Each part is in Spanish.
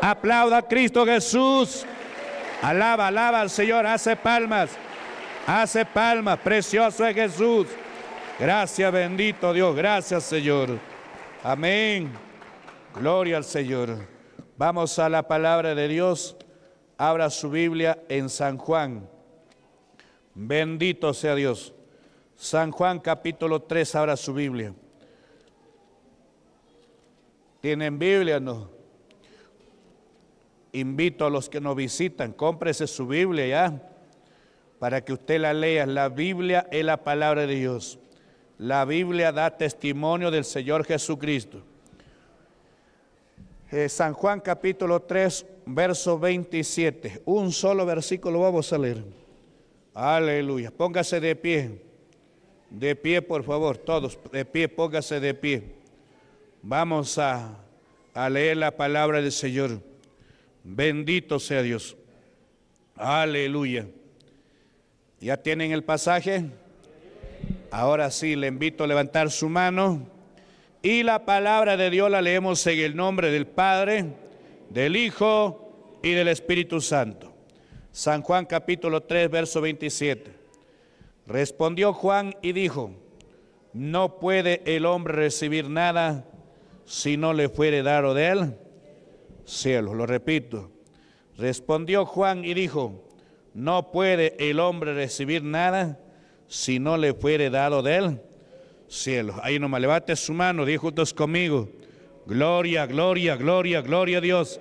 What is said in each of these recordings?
Aplauda a Cristo Jesús. Alaba, alaba al Señor. Hace palmas. Hace palmas. Precioso es Jesús. Gracias, bendito Dios. Gracias, Señor. Amén. Gloria al Señor. Vamos a la palabra de Dios. Abra su Biblia en San Juan. Bendito sea Dios. San Juan capítulo 3, abra su Biblia. ¿Tienen Biblia? No. Invito a los que nos visitan, cómprese su Biblia ya, para que usted la lea. La Biblia es la palabra de Dios. La Biblia da testimonio del Señor Jesucristo. Eh, San Juan capítulo 3, verso 27. Un solo versículo vamos a leer. Aleluya. Póngase de pie. De pie, por favor, todos. De pie, póngase de pie. Vamos a, leer la palabra del Señor. Bendito sea Dios. Aleluya. ¿Ya tienen el pasaje? Ahora sí, le invito a levantar su mano. Y la palabra de Dios la leemos en el nombre del Padre, del Hijo y del Espíritu Santo. San Juan capítulo 3, verso 27. Respondió Juan y dijo, no puede el hombre recibir nada si no le fuere dado de él cielo. Lo repito. Respondió Juan y dijo, no puede el hombre recibir nada si no le fuere dado de él cielo. Ahí nomás levante su mano, dijo juntos conmigo. Gloria, gloria, gloria, gloria a Dios.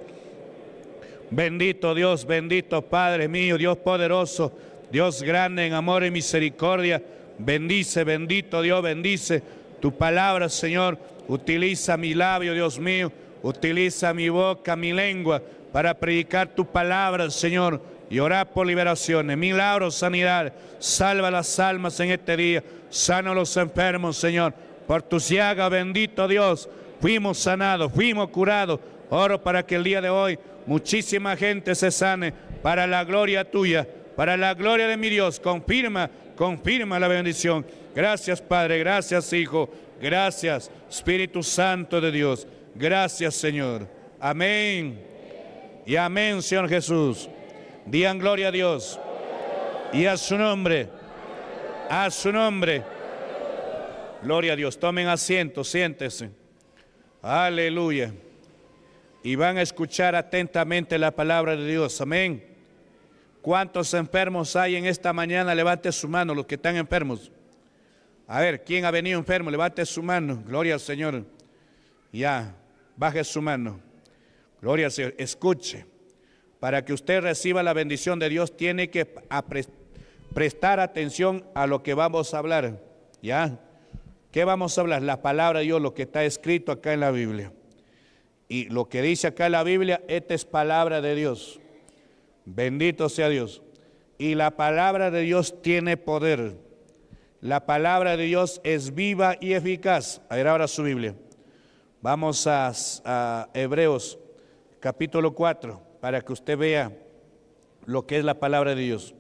Bendito Dios, bendito Padre mío, Dios poderoso, Dios grande en amor y misericordia. Bendice, bendito Dios, bendice tu palabra, Señor Utiliza mi labio, Dios mío. Utiliza mi boca, mi lengua para predicar tu palabra, Señor, y orar por liberaciones, milagros, sanidad. Salva las almas en este día. Sana a los enfermos, Señor. Por tu llaga, bendito Dios, fuimos sanados, fuimos curados. Oro para que el día de hoy muchísima gente se sane para la gloria tuya, para la gloria de mi Dios. Confirma, confirma la bendición. Gracias, Padre. Gracias, Hijo. Gracias, Espíritu Santo de Dios. Gracias, Señor. Amén. Y amén, Señor Jesús. Digan gloria a Dios. Y a su nombre. A su nombre. Gloria a Dios. Tomen asiento, siéntese. Aleluya. Y van a escuchar atentamente la palabra de Dios. Amén. ¿Cuántos enfermos hay en esta mañana? Levante su mano, los que están enfermos. A ver, ¿quién ha venido enfermo? Levante su mano. Gloria al Señor. Ya, baje su mano. Gloria al Señor. Escuche. Para que usted reciba la bendición de Dios, tiene que prestar atención a lo que vamos a hablar. ¿Ya? ¿Qué vamos a hablar? La palabra de Dios, lo que está escrito acá en la Biblia. Y lo que dice acá en la Biblia, esta es palabra de Dios. Bendito sea Dios. Y la palabra de Dios tiene poder. La palabra de Dios es viva y eficaz. A ver ahora su Biblia. Vamos a, Hebreos capítulo 4 para que usted vea lo que es la palabra de Dios.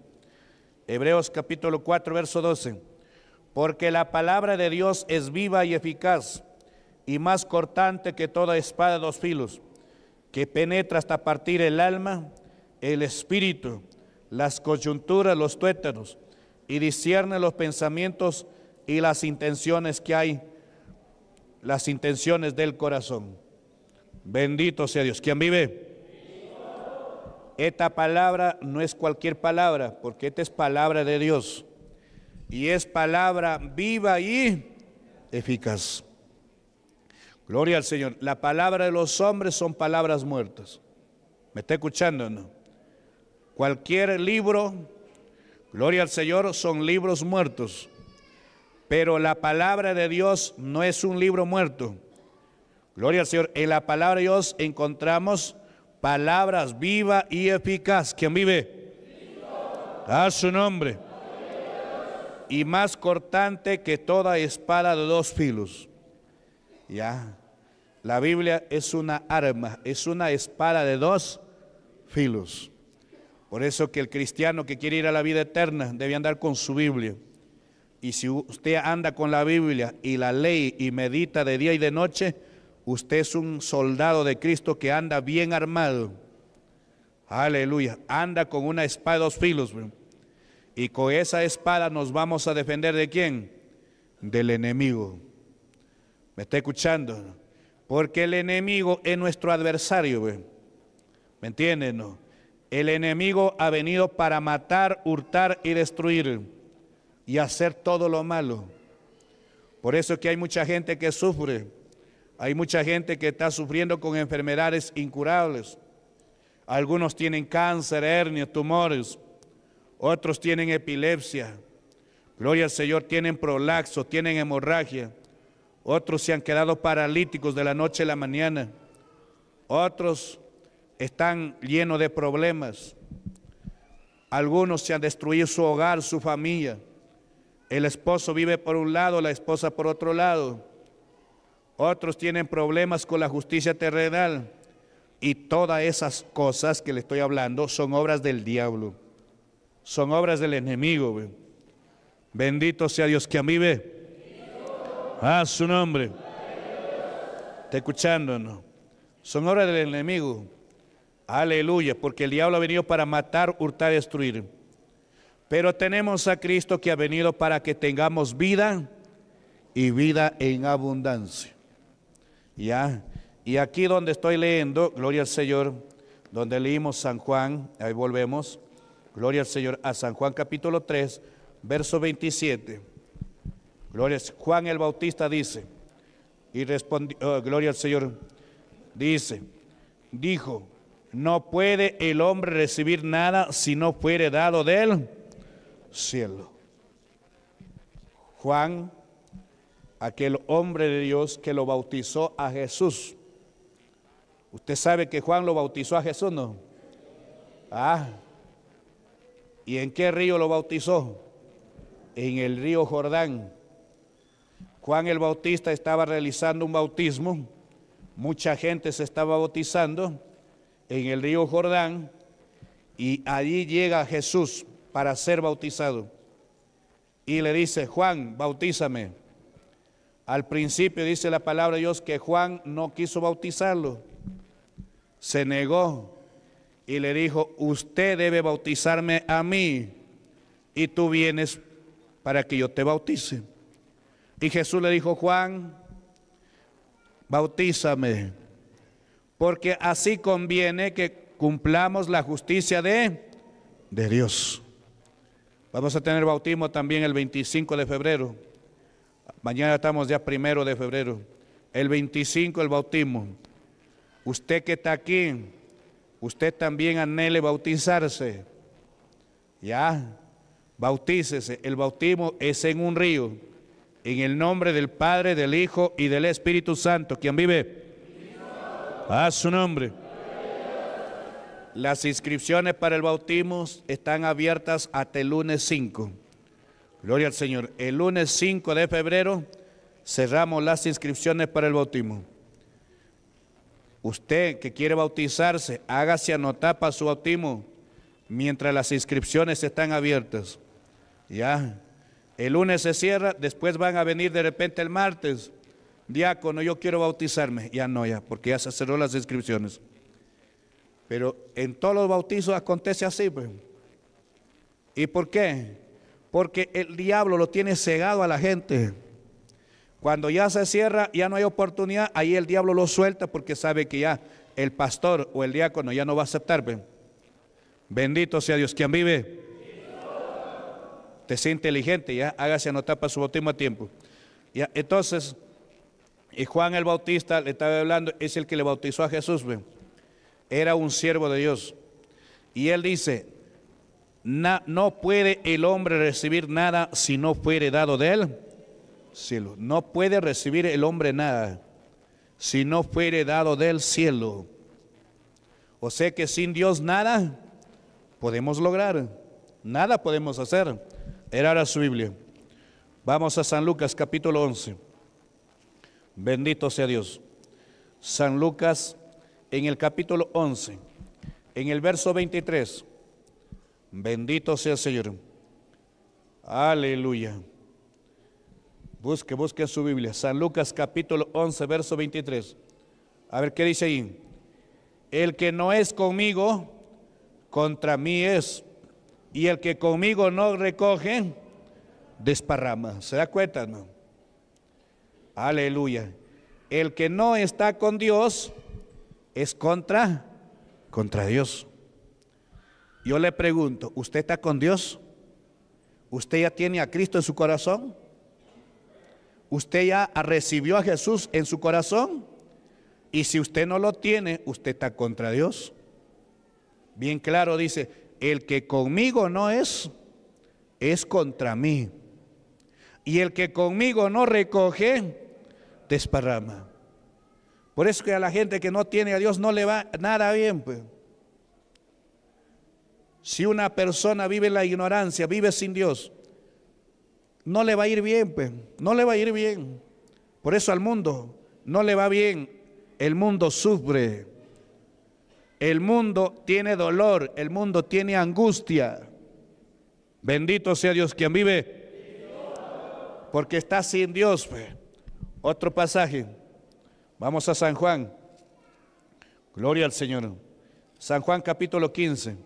Hebreos capítulo 4, verso 12. Porque la palabra de Dios es viva y eficaz y más cortante que toda espada de dos filos, que penetra hasta partir el alma, el espíritu, las coyunturas, los tuétanos y discierne los pensamientos y las intenciones que hay, las intenciones del corazón. Bendito sea Dios. ¿Quién vive? Esta palabra no es cualquier palabra, porque esta es palabra de Dios. Y es palabra viva y eficaz. Gloria al Señor. La palabra de los hombres son palabras muertas. ¿Me está escuchando no? Cualquier libro Gloria al Señor, son libros muertos. Pero la palabra de Dios no es un libro muerto. Gloria al Señor. En la palabra de Dios encontramos palabras viva y eficaz. ¿Quién vive? A su nombre. Y más cortante que toda espada de dos filos. Ya. La Biblia es una arma, es una espada de dos filos. Por eso que el cristiano que quiere ir a la vida eterna debe andar con su Biblia. Y si usted anda con la Biblia y la ley y medita de día y de noche, Usted es un soldado de Cristo que anda bien armado. Aleluya. Anda con una espada de dos filos. Y con esa espada nos vamos a defender de quién? Del enemigo. ¿Me está escuchando? Porque el enemigo es nuestro adversario. ¿Me entienden? El enemigo ha venido para matar, hurtar y destruir y hacer todo lo malo. Por eso es que hay mucha gente que sufre. Hay mucha gente que está sufriendo con enfermedades incurables. Algunos tienen cáncer, hernias, tumores. Otros tienen epilepsia. Gloria al Señor, tienen prolaxo, tienen hemorragia. Otros se han quedado paralíticos de la noche a la mañana. Otros están llenos de problemas. Algunos se han destruido su hogar, su familia. El esposo vive por un lado, la esposa por otro lado. Otros tienen problemas con la justicia terrenal. Y todas esas cosas que le estoy hablando son obras del diablo. Son obras del enemigo. Bendito sea Dios que a mí ve. A su nombre. Está escuchando, ¿no? Son obras del enemigo. Aleluya, porque el diablo ha venido para matar, hurtar, destruir. Pero tenemos a Cristo que ha venido para que tengamos vida y vida en abundancia. Ya. Y aquí donde estoy leyendo, gloria al Señor, donde leímos San Juan, ahí volvemos, gloria al Señor, a San Juan capítulo 3, verso 27. Gloria Juan el Bautista dice, y respondió, oh, gloria al Señor, dice, dijo, no puede el hombre recibir nada si no fuere dado del cielo. Juan, aquel hombre de Dios que lo bautizó a Jesús. Usted sabe que Juan lo bautizó a Jesús, ¿no? Ah. ¿Y en qué río lo bautizó? En el río Jordán. Juan el Bautista estaba realizando un bautismo. Mucha gente se estaba bautizando en el río Jordán y allí llega Jesús para ser bautizado. Y le dice, Juan, bautízame. Al principio dice la palabra de Dios que Juan no quiso bautizarlo, se negó y le dijo, usted debe bautizarme a mí y tú vienes para que yo te bautice. Y Jesús le dijo, Juan, bautízame porque así conviene que cumplamos la justicia de, de Dios. Vamos a tener bautismo también el 25 de febrero. Mañana estamos ya primero de febrero. El 25 el bautismo. Usted que está aquí, usted también anhele bautizarse. Ya, bautícese. El bautismo es en un río. En el nombre del Padre, del Hijo y del Espíritu Santo. quien vive? A su nombre. Las inscripciones para el bautismo están abiertas hasta el lunes 5. Gloria al Señor. El lunes 5 de febrero cerramos las inscripciones para el bautismo. Usted que quiere bautizarse, hágase anotar para su bautismo mientras las inscripciones están abiertas. Ya. El lunes se cierra, después van a venir de repente el martes diácono, yo quiero bautizarme. Ya no, ya, porque ya se cerró las inscripciones. Pero en todos los bautizos acontece así. Pues. ¿Y por qué? Porque el diablo lo tiene cegado a la gente. Cuando ya se cierra, ya no hay oportunidad, ahí el diablo lo suelta porque sabe que ya el pastor o el diácono ya no va a aceptar. Pues. Bendito sea Dios. quien vive? Te sea inteligente, ya hágase anotar para su bautismo a tiempo. Ya, entonces, y Juan el Bautista, le estaba hablando, es el que le bautizó a Jesús. Era un siervo de Dios. Y él dice, no puede el hombre recibir nada si no fuere dado de él. Cielo. No puede recibir el hombre nada si no fuere dado del cielo. O sea que sin Dios nada podemos lograr, nada podemos hacer. Era ahora su Biblia. Vamos a San Lucas capítulo 11. Bendito sea Dios. San Lucas en el capítulo 11, en el verso 23. Bendito sea el Señor. Aleluya. Busque, busque su Biblia. San Lucas capítulo 11, verso 23. A ver qué dice ahí. El que no es conmigo, contra mí es. Y el que conmigo no recoge, desparrama. ¿Se da cuenta? No? Aleluya. El que no está con Dios es contra, contra Dios. Yo le pregunto, ¿usted está con Dios? ¿Usted ya tiene a Cristo en su corazón? ¿Usted ya recibió a Jesús en su corazón? Y si usted no lo tiene, usted está contra Dios. Bien claro dice, el que conmigo no es, es contra mí. Y el que conmigo no recoge, desparrama. Por eso que a la gente que no tiene a Dios no le va nada bien. Pues. Si una persona vive en la ignorancia, vive sin Dios, no le va a ir bien, pues. no le va a ir bien. Por eso al mundo no le va bien. El mundo sufre. El mundo tiene dolor, el mundo tiene angustia. Bendito sea Dios quien vive. Porque está sin Dios. Pues. Otro pasaje. Vamos a San Juan. Gloria al Señor. San Juan capítulo 15.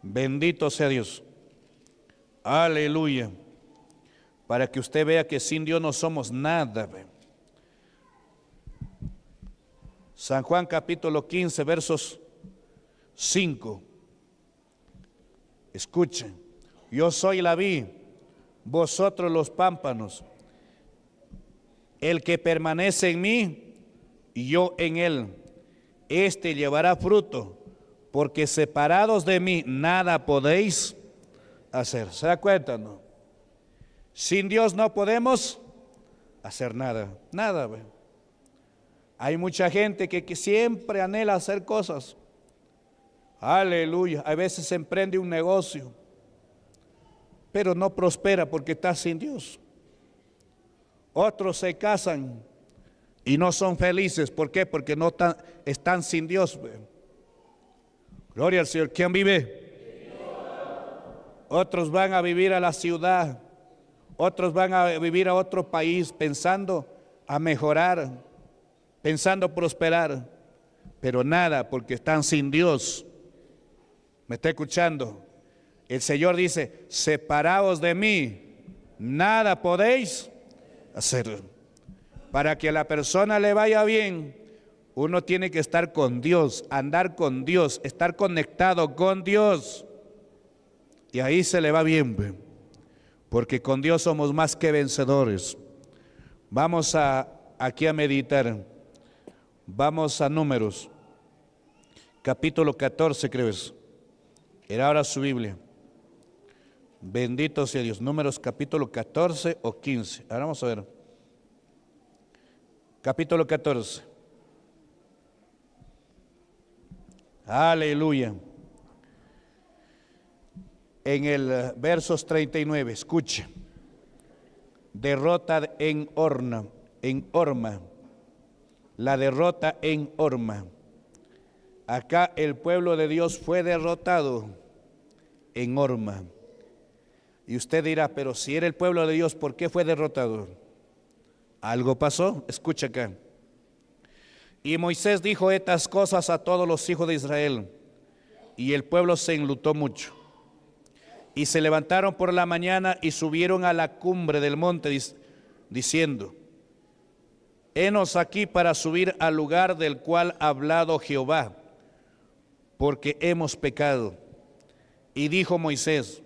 Bendito sea Dios. Aleluya. Para que usted vea que sin Dios no somos nada. San Juan capítulo 15, versos 5. Escuchen. Yo soy la vid, vosotros los pámpanos. El que permanece en mí y yo en él, éste llevará fruto, porque separados de mí nada podéis hacer. ¿Se da cuenta? No? Sin Dios no podemos hacer nada, nada. Hay mucha gente que, que siempre anhela hacer cosas. Aleluya. A veces emprende un negocio, pero no prospera porque está sin Dios. Otros se casan y no son felices. ¿Por qué? Porque no están, sin Dios. Gloria al Señor. ¿Quién vive? Otros van a vivir a la ciudad. Otros van a vivir a otro país pensando a mejorar, pensando prosperar. Pero nada, porque están sin Dios. ¿Me está escuchando? El Señor dice, separaos de mí, nada podéis hacer. Para que a la persona le vaya bien, uno tiene que estar con Dios, andar con Dios, estar conectado con Dios. Y ahí se le va bien, porque con Dios somos más que vencedores. Vamos a aquí a meditar. Vamos a números. Capítulo 14, creo. Era ahora su Biblia. Bendito sea Dios. Números capítulo 14 o 15. Ahora vamos a ver. Capítulo 14. Aleluya. En el eh, versos 39, escuche. Derrota en Orna, en Orma. La derrota en Orma. Acá el pueblo de Dios fue derrotado en Orma. Y usted dirá, pero si era el pueblo de Dios, ¿por qué fue derrotado? Algo pasó, escucha acá. Y Moisés dijo estas cosas a todos los hijos de Israel, y el pueblo se enlutó mucho. Y se levantaron por la mañana y subieron a la cumbre del monte diciendo, Henos aquí para subir al lugar del cual ha hablado Jehová, porque hemos pecado. Y dijo Moisés,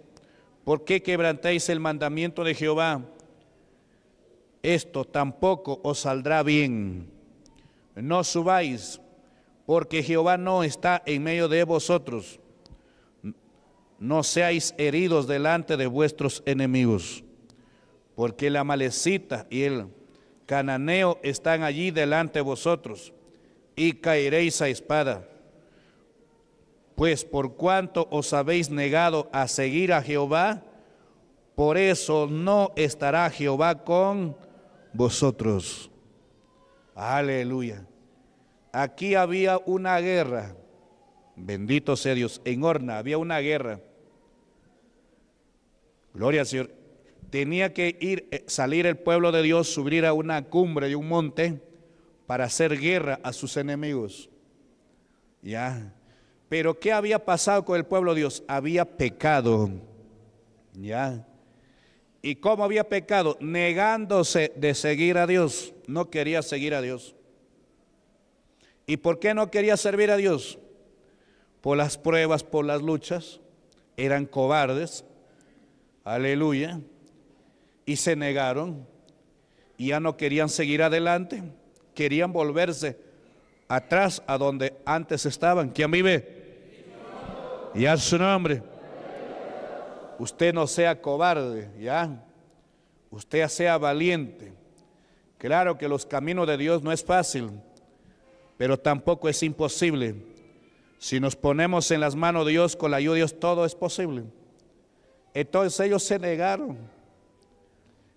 ¿Por qué quebrantáis el mandamiento de Jehová? Esto tampoco os saldrá bien. No subáis, porque Jehová no está en medio de vosotros. No seáis heridos delante de vuestros enemigos, porque la malecita y el cananeo están allí delante de vosotros, y caeréis a espada pues por cuanto os habéis negado a seguir a Jehová, por eso no estará Jehová con vosotros. Aleluya. Aquí había una guerra. Bendito sea Dios. En Orna había una guerra. Gloria al Señor. Tenía que ir, eh, salir el pueblo de Dios, subir a una cumbre de un monte para hacer guerra a sus enemigos. Ya. Pero ¿qué había pasado con el pueblo de Dios? Había pecado. Ya. ¿Y cómo había pecado? Negándose de seguir a Dios. No quería seguir a Dios. ¿Y por qué no quería servir a Dios? Por las pruebas, por las luchas. Eran cobardes. Aleluya. Y se negaron. Y ya no querían seguir adelante. Querían volverse atrás a donde antes estaban. ¿Quién vive? Y a su nombre. Usted no sea cobarde, ¿ya? Usted sea valiente. Claro que los caminos de Dios no es fácil, pero tampoco es imposible. Si nos ponemos en las manos de Dios, con la ayuda de Dios, todo es posible. Entonces ellos se negaron.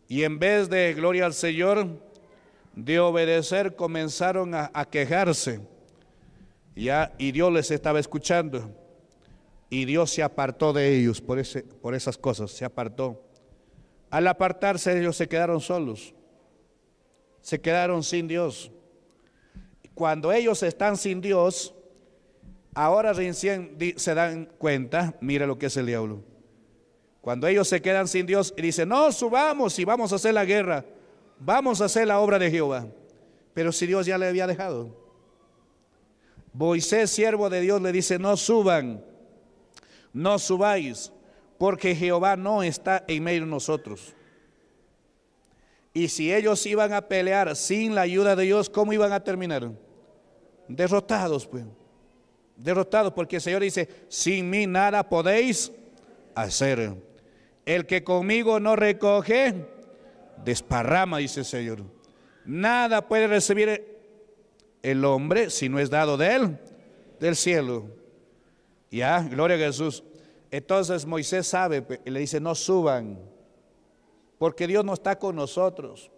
Y en vez de gloria al Señor, de obedecer, comenzaron a, quejarse. ¿ya? Y Dios les estaba escuchando. Y Dios se apartó de ellos por, ese, por esas cosas, se apartó. Al apartarse ellos se quedaron solos, se quedaron sin Dios. Cuando ellos están sin Dios, ahora recién se dan cuenta, mira lo que es el diablo. Cuando ellos se quedan sin Dios y dicen, no, subamos y vamos a hacer la guerra, vamos a hacer la obra de Jehová. Pero si Dios ya le había dejado. Moisés, siervo de Dios, le dice, no suban, no subáis, porque Jehová no está en medio de nosotros. Y si ellos iban a pelear sin la ayuda de Dios, ¿cómo iban a terminar? Derrotados, pues. Derrotados, porque el Señor dice, sin mí nada podéis hacer. El que conmigo no recoge, desparrama, dice el Señor. Nada puede recibir el hombre si no es dado de él, del cielo. Ya, gloria a Jesús. Entonces Moisés sabe y le dice, no suban, porque Dios no está con nosotros.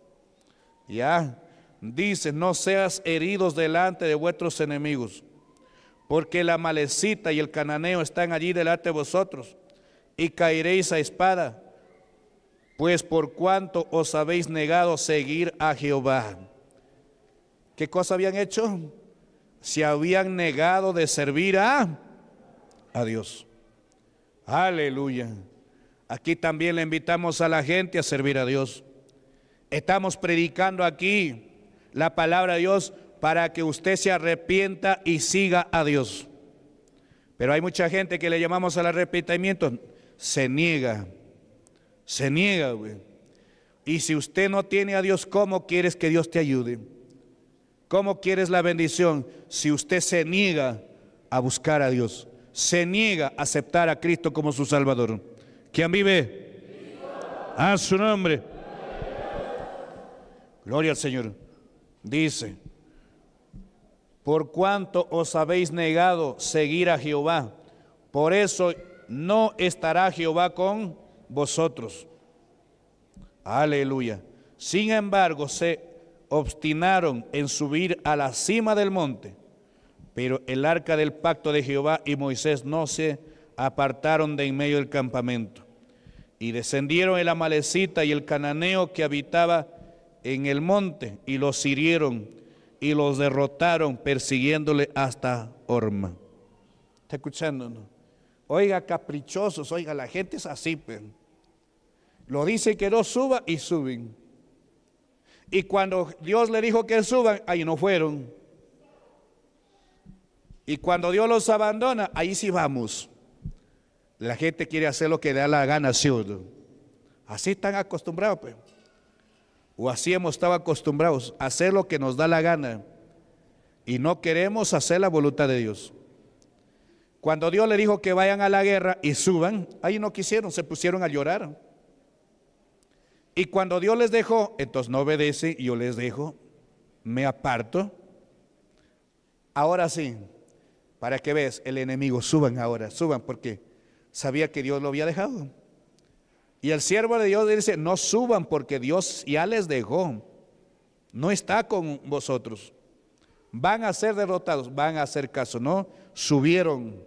Ya, dice, no seas heridos delante de vuestros enemigos, porque la malecita y el cananeo están allí delante de vosotros, y caeréis a espada, pues por cuanto os habéis negado seguir a Jehová. ¿Qué cosa habían hecho? Se habían negado de servir a a Dios. Aleluya. Aquí también le invitamos a la gente a servir a Dios. Estamos predicando aquí la palabra de Dios para que usted se arrepienta y siga a Dios. Pero hay mucha gente que le llamamos al arrepentimiento, se niega, se niega. Y si usted no tiene a Dios, ¿cómo quieres que Dios te ayude? ¿Cómo quieres la bendición si usted se niega a buscar a Dios? Se niega a aceptar a Cristo como su Salvador. ¿Quién vive? A su nombre. Gloria al Señor. Dice, por cuanto os habéis negado seguir a Jehová, por eso no estará Jehová con vosotros. Aleluya. Sin embargo, se obstinaron en subir a la cima del monte pero el arca del pacto de Jehová y Moisés no se apartaron de en medio del campamento. Y descendieron el amalecita y el cananeo que habitaba en el monte y los hirieron y los derrotaron persiguiéndole hasta Orma. ¿Está escuchando? Oiga, caprichosos, oiga, la gente es así. Pues. Lo dice que no suba y suben. Y cuando Dios le dijo que suban, ahí no fueron. Y cuando Dios los abandona, ahí sí vamos. La gente quiere hacer lo que da la gana, ¿sí Así están acostumbrados, pues. O así hemos estado acostumbrados a hacer lo que nos da la gana. Y no queremos hacer la voluntad de Dios. Cuando Dios le dijo que vayan a la guerra y suban, ahí no quisieron, se pusieron a llorar. Y cuando Dios les dejó, entonces no obedece, yo les dejo, me aparto. Ahora sí, para que ves, el enemigo, suban ahora, suban, porque sabía que Dios lo había dejado. Y el siervo de Dios dice, no suban porque Dios ya les dejó. No está con vosotros. Van a ser derrotados, van a hacer caso, ¿no? Subieron,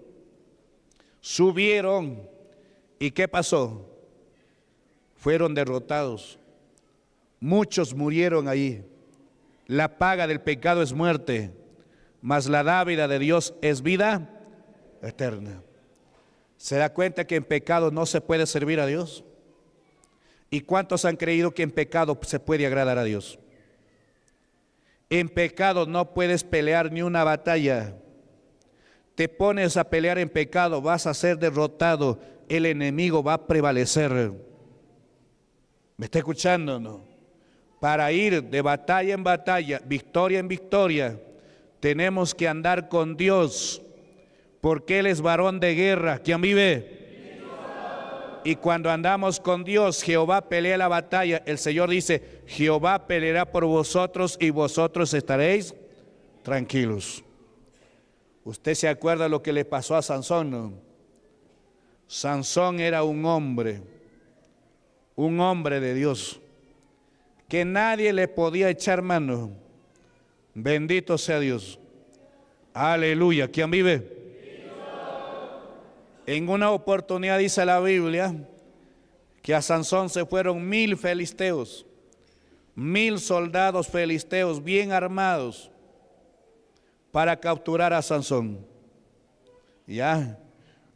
subieron. ¿Y qué pasó? Fueron derrotados. Muchos murieron ahí. La paga del pecado es muerte, mas la dávida de Dios es vida eterna. ¿Se da cuenta que en pecado no se puede servir a Dios? ¿Y cuántos han creído que en pecado se puede agradar a Dios? En pecado no puedes pelear ni una batalla. Te pones a pelear en pecado, vas a ser derrotado, el enemigo va a prevalecer. ¿Me está escuchando no? Para ir de batalla en batalla, victoria en victoria, tenemos que andar con Dios, porque Él es varón de guerra. ¿Quién vive? Y cuando andamos con Dios, Jehová pelea la batalla. El Señor dice, Jehová peleará por vosotros y vosotros estaréis tranquilos. Usted se acuerda lo que le pasó a Sansón. Sansón era un hombre, un hombre de Dios, que nadie le podía echar mano. Bendito sea Dios. Aleluya. ¿Quién vive? En una oportunidad dice la Biblia que a Sansón se fueron mil filisteos, mil soldados filisteos bien armados para capturar a Sansón. Ya,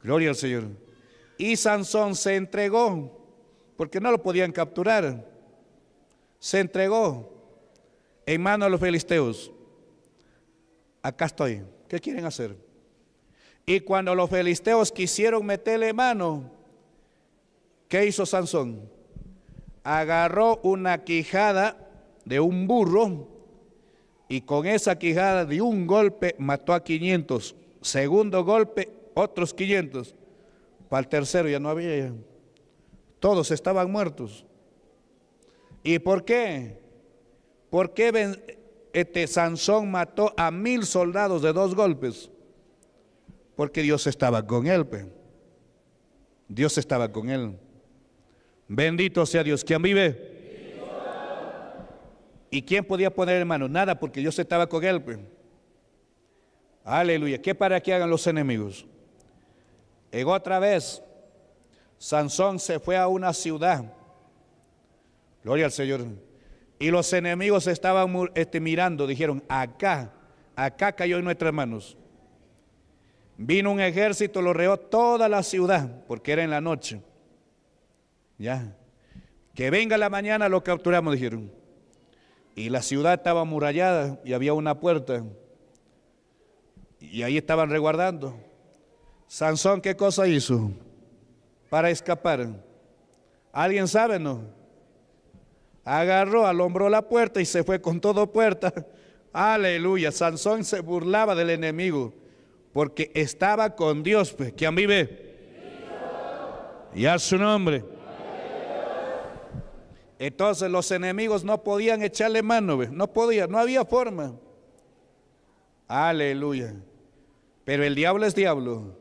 gloria al Señor. Y Sansón se entregó, porque no lo podían capturar. Se entregó en manos de los filisteos. Acá estoy. ¿Qué quieren hacer? Y cuando los filisteos quisieron meterle mano, ¿qué hizo Sansón? Agarró una quijada de un burro y con esa quijada de un golpe mató a 500. Segundo golpe, otros 500. Para el tercero ya no había. Todos estaban muertos. ¿Y por qué? ¿Por qué este Sansón mató a mil soldados de dos golpes? Porque Dios estaba con él. Dios estaba con él. Bendito sea Dios. ¿Quién vive? ¿Y quién podía poner hermano? Nada, porque Dios estaba con él. Aleluya. ¿Qué para que hagan los enemigos? En otra vez, Sansón se fue a una ciudad. Gloria al Señor. Y los enemigos estaban este, mirando, dijeron, acá, acá cayó en nuestras manos. Vino un ejército, lo reó toda la ciudad, porque era en la noche. Ya. Que venga la mañana lo capturamos, dijeron. Y la ciudad estaba amurallada y había una puerta. Y ahí estaban reguardando. Sansón, ¿qué cosa hizo para escapar? ¿Alguien sabe, no? Agarró, alombró la puerta y se fue con todo puerta. Aleluya. Sansón se burlaba del enemigo porque estaba con Dios. Pues. ¿Quién vive? Y a su nombre. Entonces los enemigos no podían echarle mano, no podían, no había forma. Aleluya. Pero el diablo es diablo.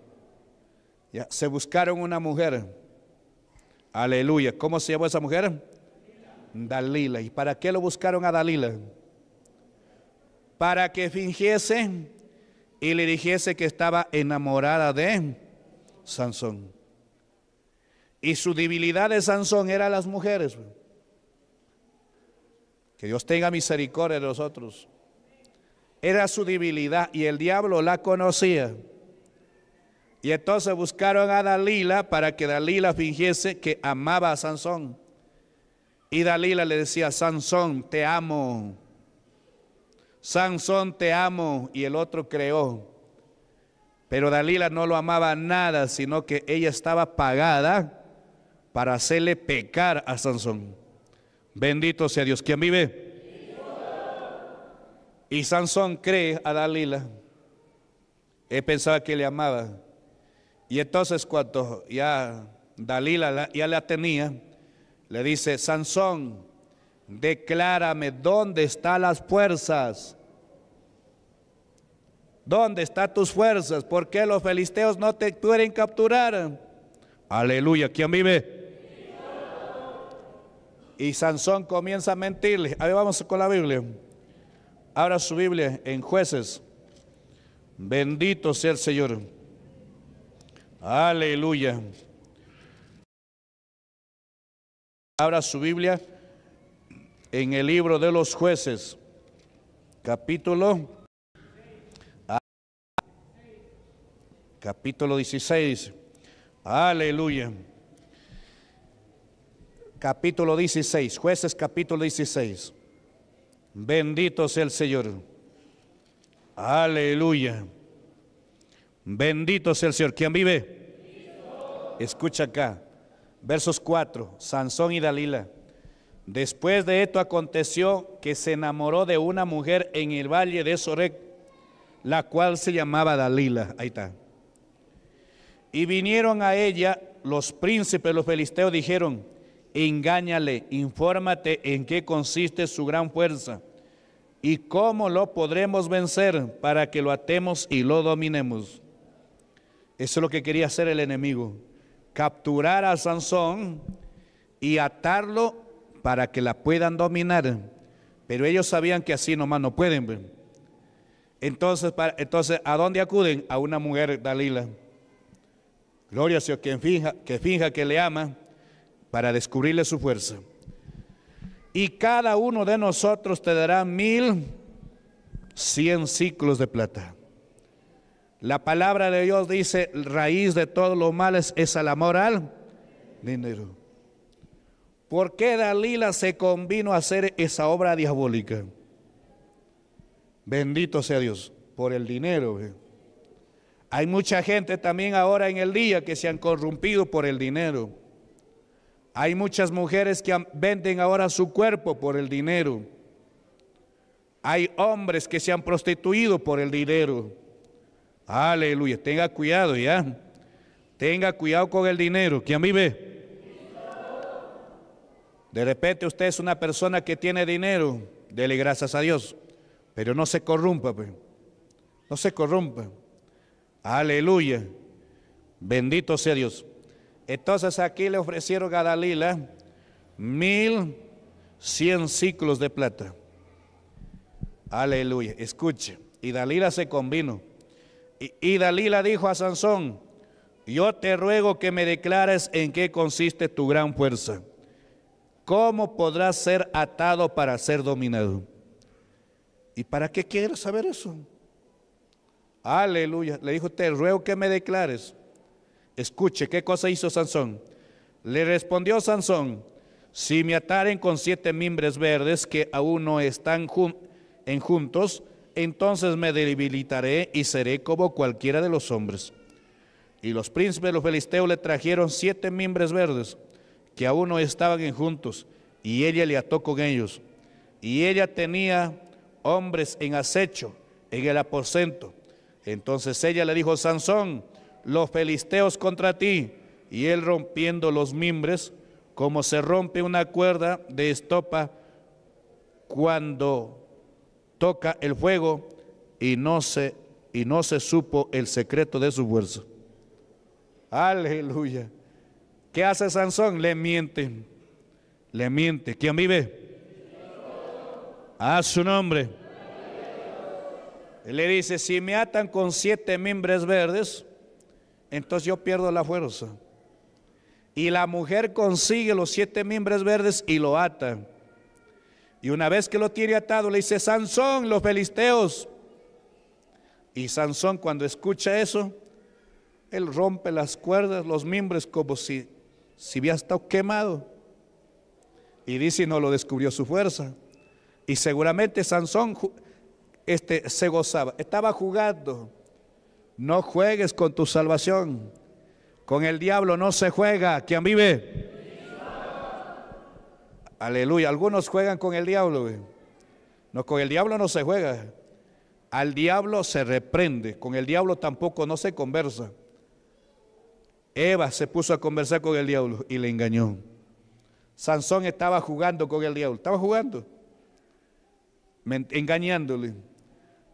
Ya, se buscaron una mujer. Aleluya. ¿Cómo se llamó esa mujer? Dalila. ¿Y para qué lo buscaron a Dalila? Para que fingiese y le dijese que estaba enamorada de Sansón. Y su debilidad de Sansón era las mujeres. Que Dios tenga misericordia de nosotros. Era su debilidad y el diablo la conocía. Y entonces buscaron a Dalila para que Dalila fingiese que amaba a Sansón. Y Dalila le decía, Sansón, te amo. Sansón, te amo. Y el otro creó. Pero Dalila no lo amaba nada, sino que ella estaba pagada para hacerle pecar a Sansón. Bendito sea Dios. ¿Quién vive? Y Sansón cree a Dalila. Él pensaba que le amaba. Y entonces cuando ya Dalila ya la tenía, le dice, Sansón, declárame dónde están las fuerzas ¿Dónde están tus fuerzas? ¿Por qué los filisteos no te pueden capturar? Aleluya. ¿Quién vive? Y Sansón comienza a mentirle. A ver, vamos con la Biblia. Abra su Biblia en jueces. Bendito sea el Señor. Aleluya. Abra su Biblia en el libro de los jueces. capítulo capítulo 16. Aleluya. Capítulo 16, jueces capítulo 16. Bendito sea el Señor. Aleluya. Bendito sea el Señor. ¿Quién vive? Escucha acá. Versos 4. Sansón y Dalila. Después de esto aconteció que se enamoró de una mujer en el valle de Sorek, la cual se llamaba Dalila. Ahí está. Y vinieron a ella los príncipes, los filisteos, dijeron, engáñale, infórmate en qué consiste su gran fuerza y cómo lo podremos vencer para que lo atemos y lo dominemos. Eso es lo que quería hacer el enemigo, capturar a Sansón y atarlo para que la puedan dominar. Pero ellos sabían que así nomás no pueden. Entonces, entonces ¿a dónde acuden? A una mujer, Dalila. Gloria a Dios, que finja, que finja que le ama para descubrirle su fuerza. Y cada uno de nosotros te dará mil cien ciclos de plata. La palabra de Dios dice, raíz de todos los males es el amor al dinero. ¿Por qué Dalila se convino a hacer esa obra diabólica? Bendito sea Dios, por el dinero. Hay mucha gente también ahora en el día que se han corrompido por el dinero. Hay muchas mujeres que venden ahora su cuerpo por el dinero. Hay hombres que se han prostituido por el dinero. Aleluya, tenga cuidado ya. Tenga cuidado con el dinero. ¿Quién vive? De repente usted es una persona que tiene dinero, dele gracias a Dios, pero no se corrompa, pues. no se corrompa. Aleluya. Bendito sea Dios. Entonces aquí le ofrecieron a Dalila mil cien ciclos de plata. Aleluya. Escuche. Y Dalila se convino. Y, Dalila dijo a Sansón, yo te ruego que me declares en qué consiste tu gran fuerza. ¿Cómo podrás ser atado para ser dominado? ¿Y para qué quieres saber eso? Aleluya. Le dijo, te ruego que me declares. Escuche, ¿qué cosa hizo Sansón? Le respondió Sansón, si me ataren con siete mimbres verdes que aún no están en juntos, entonces me debilitaré y seré como cualquiera de los hombres. Y los príncipes de los filisteos le trajeron siete mimbres verdes que aún no estaban en juntos, y ella le ató con ellos. Y ella tenía hombres en acecho en el aposento entonces ella le dijo, Sansón, los filisteos contra ti. Y él rompiendo los mimbres, como se rompe una cuerda de estopa cuando toca el fuego y no se, y no se supo el secreto de su fuerza. Aleluya. ¿Qué hace Sansón? Le miente. Le miente. ¿Quién vive? A su nombre le dice, si me atan con siete mimbres verdes, entonces yo pierdo la fuerza. Y la mujer consigue los siete mimbres verdes y lo ata. Y una vez que lo tiene atado, le dice, Sansón, los filisteos. Y Sansón cuando escucha eso, él rompe las cuerdas, los mimbres, como si, si hubiera estado quemado. Y dice, no lo descubrió su fuerza. Y seguramente Sansón este, se gozaba. Estaba jugando. No juegues con tu salvación. Con el diablo no se juega. ¿Quién vive? Aleluya. Algunos juegan con el diablo. No, con el diablo no se juega. Al diablo se reprende. Con el diablo tampoco no se conversa. Eva se puso a conversar con el diablo y le engañó. Sansón estaba jugando con el diablo. Estaba jugando. Engañándole.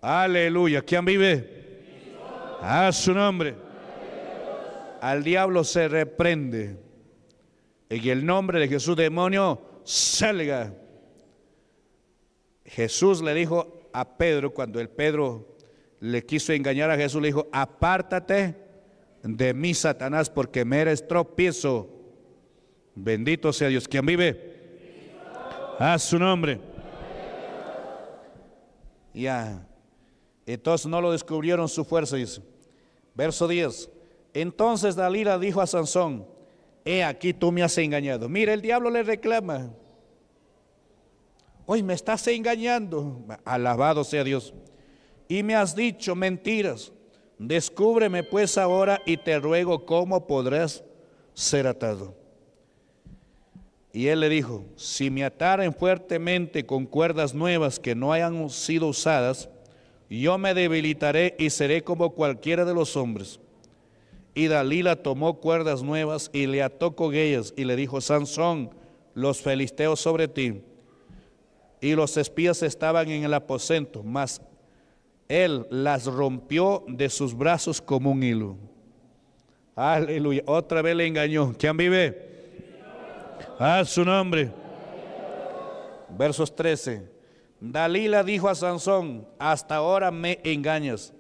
Aleluya. ¿Quién vive? A su nombre. Al diablo se reprende. En el nombre de Jesús, demonio, salga. Jesús le dijo a Pedro, cuando el Pedro le quiso engañar a Jesús, le dijo, apártate de mí, Satanás, porque me eres tropiezo. Bendito sea Dios. ¿Quién vive? A su nombre. Ya. Entonces no lo descubrieron su fuerza, dice. Verso 10. Entonces Dalila dijo a Sansón, he aquí tú me has engañado. Mira, el diablo le reclama. Hoy me estás engañando. Alabado sea Dios. Y me has dicho mentiras. Descúbreme pues ahora y te ruego cómo podrás ser atado. Y él le dijo, si me ataren fuertemente con cuerdas nuevas que no hayan sido usadas, yo me debilitaré y seré como cualquiera de los hombres. Y Dalila tomó cuerdas nuevas y le ató con y le dijo, Sansón, los filisteos sobre ti. Y los espías estaban en el aposento, mas él las rompió de sus brazos como un hilo. Aleluya. Otra vez le engañó. ¿Quién vive? A su nombre. Versos 13. Dalila dijo a Sansón, hasta ahora me engañas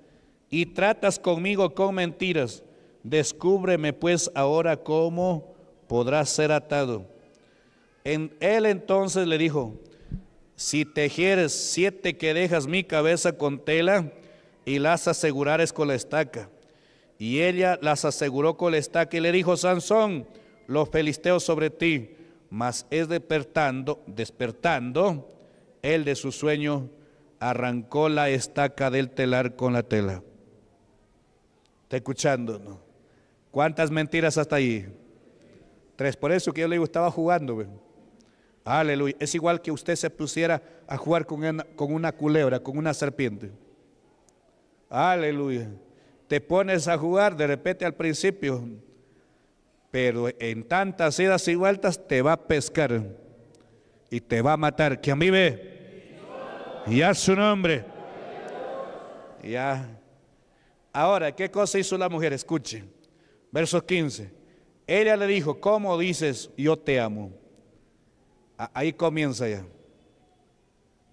y tratas conmigo con mentiras. Descúbreme pues ahora cómo podrás ser atado. En, él entonces le dijo, si tejieres siete que dejas mi cabeza con tela y las asegurares con la estaca. Y ella las aseguró con la estaca y le dijo, Sansón, los filisteos sobre ti mas es despertando, despertando, él de su sueño arrancó la estaca del telar con la tela. ¿Está escuchando? No? ¿Cuántas mentiras hasta ahí? Tres. Por eso que yo le digo, estaba jugando. Aleluya. Es igual que usted se pusiera a jugar con una, culebra, con una serpiente. Aleluya. Te pones a jugar de repente al principio pero en tantas idas y vueltas te va a pescar y te va a matar. ¿Quién vive? Y a su nombre. Ya. Ahora, ¿qué cosa hizo la mujer? Escuche. Verso 15. Ella le dijo, ¿cómo dices yo te amo? Ahí comienza ya.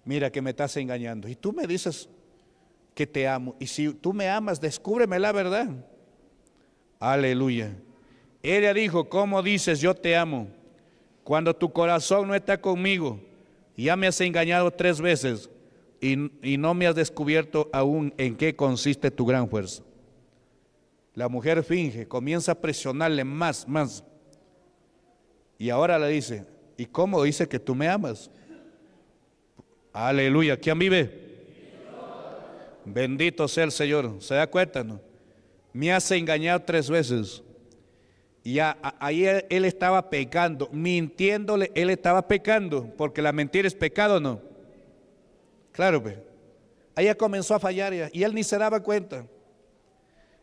Mira que me estás engañando. Y tú me dices que te amo. Y si tú me amas, descúbreme la verdad. Aleluya. Ella dijo, ¿cómo dices yo te amo? Cuando tu corazón no está conmigo, ya me has engañado tres veces y, y no me has descubierto aún en qué consiste tu gran fuerza. La mujer finge, comienza a presionarle más, más. Y ahora le dice, ¿y cómo dice que tú me amas? Aleluya, ¿quién vive? Bendito sea el Señor. ¿Se da cuenta? No? Me has engañado tres veces. Y ahí él, estaba pecando, mintiéndole, él estaba pecando, porque la mentira es pecado, ¿no? Claro, pues. Ya comenzó a fallar y él ni se daba cuenta.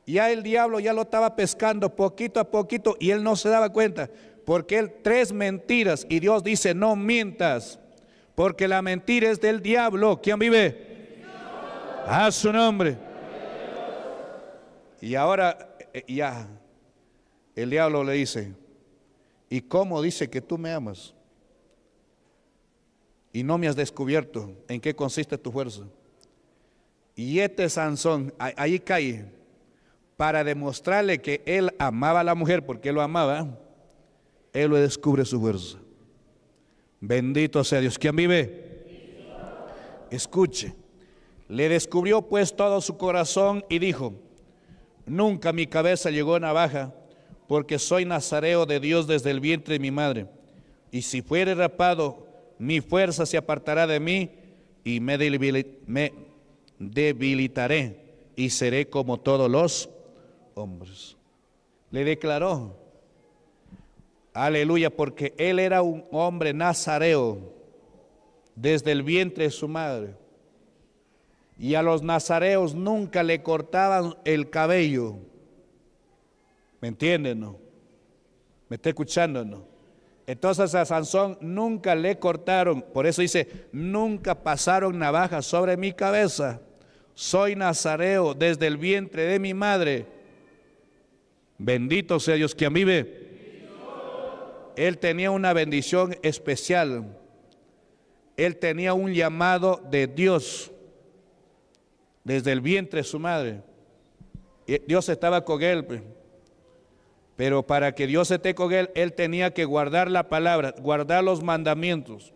Ya el diablo ya lo estaba pescando poquito a poquito y él no se daba cuenta, porque él tres mentiras y Dios dice, no mientas, porque la mentira es del diablo. ¿Quién vive? A su nombre. Y ahora eh, ya el diablo le dice, ¿y cómo dice que tú me amas? Y no me has descubierto en qué consiste tu fuerza. Y este Sansón, ahí cae, para demostrarle que él amaba a la mujer porque él lo amaba, él le descubre su fuerza. Bendito sea Dios. ¿Quién vive? Escuche. Le descubrió pues todo su corazón y dijo, nunca mi cabeza llegó a navaja porque soy nazareo de Dios desde el vientre de mi madre. Y si fuere rapado, mi fuerza se apartará de mí y me, debilitaré y seré como todos los hombres. Le declaró, aleluya, porque él era un hombre nazareo desde el vientre de su madre. Y a los nazareos nunca le cortaban el cabello ¿Me entienden? No? ¿Me está escuchando? No? Entonces a Sansón nunca le cortaron, por eso dice, nunca pasaron navajas sobre mi cabeza. Soy nazareo desde el vientre de mi madre. Bendito sea Dios que vive. Él tenía una bendición especial. Él tenía un llamado de Dios desde el vientre de su madre. Dios estaba con él. Pues. Pero para que Dios esté con él, él tenía que guardar la palabra, guardar los mandamientos.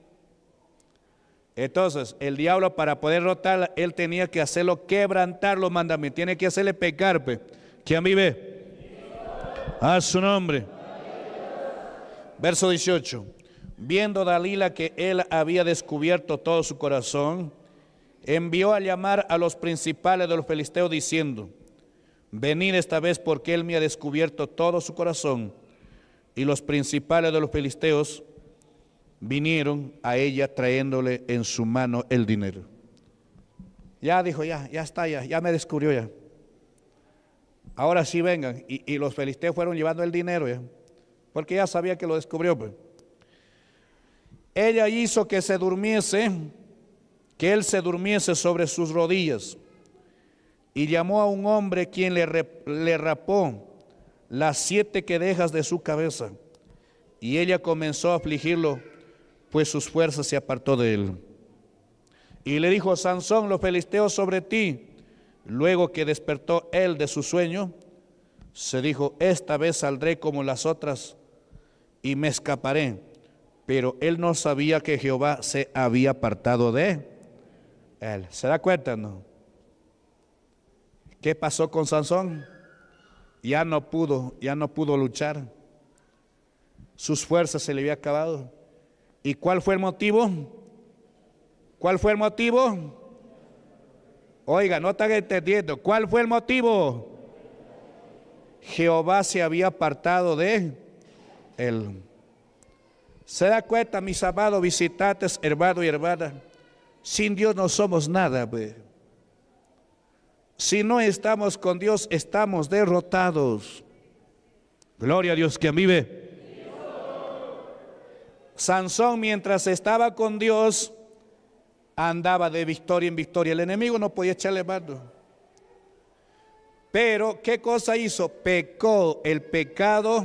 Entonces, el diablo para poder rotarla, él tenía que hacerlo quebrantar los mandamientos, tiene que hacerle pecar. Pues. ¿Quién vive? A su nombre. Verso 18. Viendo Dalila que él había descubierto todo su corazón, envió a llamar a los principales de los filisteos diciendo, venid esta vez porque él me ha descubierto todo su corazón. Y los principales de los filisteos vinieron a ella trayéndole en su mano el dinero. Ya dijo, ya, ya está, ya, ya me descubrió ya. Ahora sí vengan. Y, los filisteos fueron llevando el dinero porque ya sabía que lo descubrió. Pues. Ella hizo que se durmiese, que él se durmiese sobre sus rodillas y llamó a un hombre quien le, le rapó las siete quedejas de su cabeza. Y ella comenzó a afligirlo, pues sus fuerzas se apartó de él. Y le dijo, Sansón, los filisteos sobre ti. Luego que despertó él de su sueño, se dijo, esta vez saldré como las otras y me escaparé. Pero él no sabía que Jehová se había apartado de él. ¿Se da cuenta, no? ¿Qué pasó con Sansón? Ya no pudo, ya no pudo luchar. Sus fuerzas se le había acabado. ¿Y cuál fue el motivo? ¿Cuál fue el motivo? Oiga, no están entendiendo. ¿Cuál fue el motivo? Jehová se había apartado de él. Se da cuenta, mis amados visitantes, hermano y hermana, sin Dios no somos nada. Si no estamos con Dios, estamos derrotados. Gloria a Dios que vive. Sansón mientras estaba con Dios andaba de victoria en victoria. El enemigo no podía echarle mano. Pero ¿qué cosa hizo? Pecó. El pecado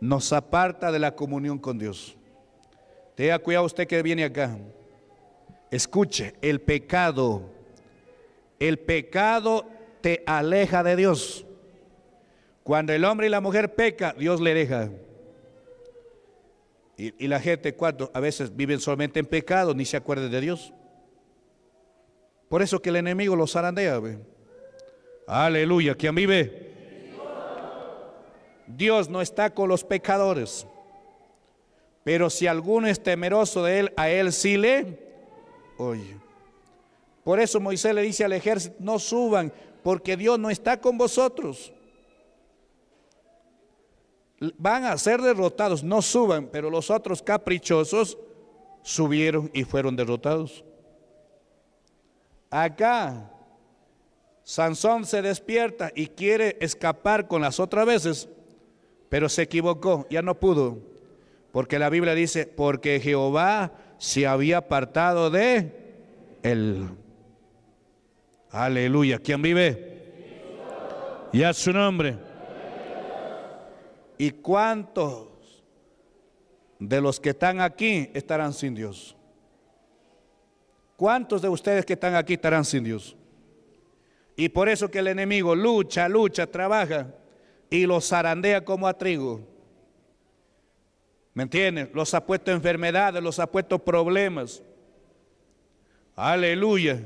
nos aparta de la comunión con Dios. Tenga cuidado usted que viene acá. Escuche, el pecado el pecado te aleja de Dios. Cuando el hombre y la mujer peca, Dios le deja. Y, la gente cuando a veces viven solamente en pecado, ni se acuerda de Dios. Por eso que el enemigo los zarandea. Aleluya, ¿quién vive? Dios no está con los pecadores. Pero si alguno es temeroso de él, a él sí le oye. Por eso Moisés le dice al ejército, no suban, porque Dios no está con vosotros. Van a ser derrotados, no suban, pero los otros caprichosos subieron y fueron derrotados. Acá, Sansón se despierta y quiere escapar con las otras veces, pero se equivocó, ya no pudo, porque la Biblia dice, porque Jehová se había apartado de él. Aleluya. ¿Quién vive? Y a su nombre. ¿Y cuántos de los que están aquí estarán sin Dios? ¿Cuántos de ustedes que están aquí estarán sin Dios? Y por eso que el enemigo lucha, lucha, trabaja y los zarandea como a trigo. ¿Me entienden? Los ha puesto enfermedades, los ha puesto problemas. Aleluya.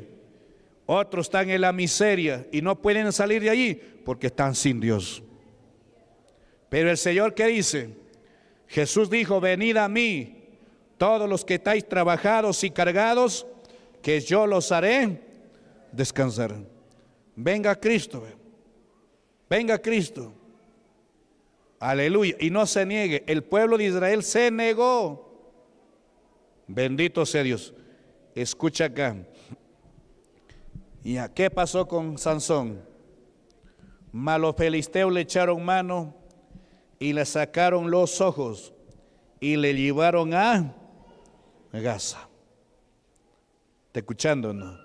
Otros están en la miseria y no pueden salir de allí porque están sin Dios. Pero el Señor que dice, Jesús dijo, venid a mí, todos los que estáis trabajados y cargados, que yo los haré descansar. Venga Cristo, venga Cristo. Aleluya. Y no se niegue. El pueblo de Israel se negó. Bendito sea Dios. Escucha acá. ¿Y a qué pasó con Sansón? Malos filisteos le echaron mano y le sacaron los ojos y le llevaron a Gaza. ¿Te escuchando no?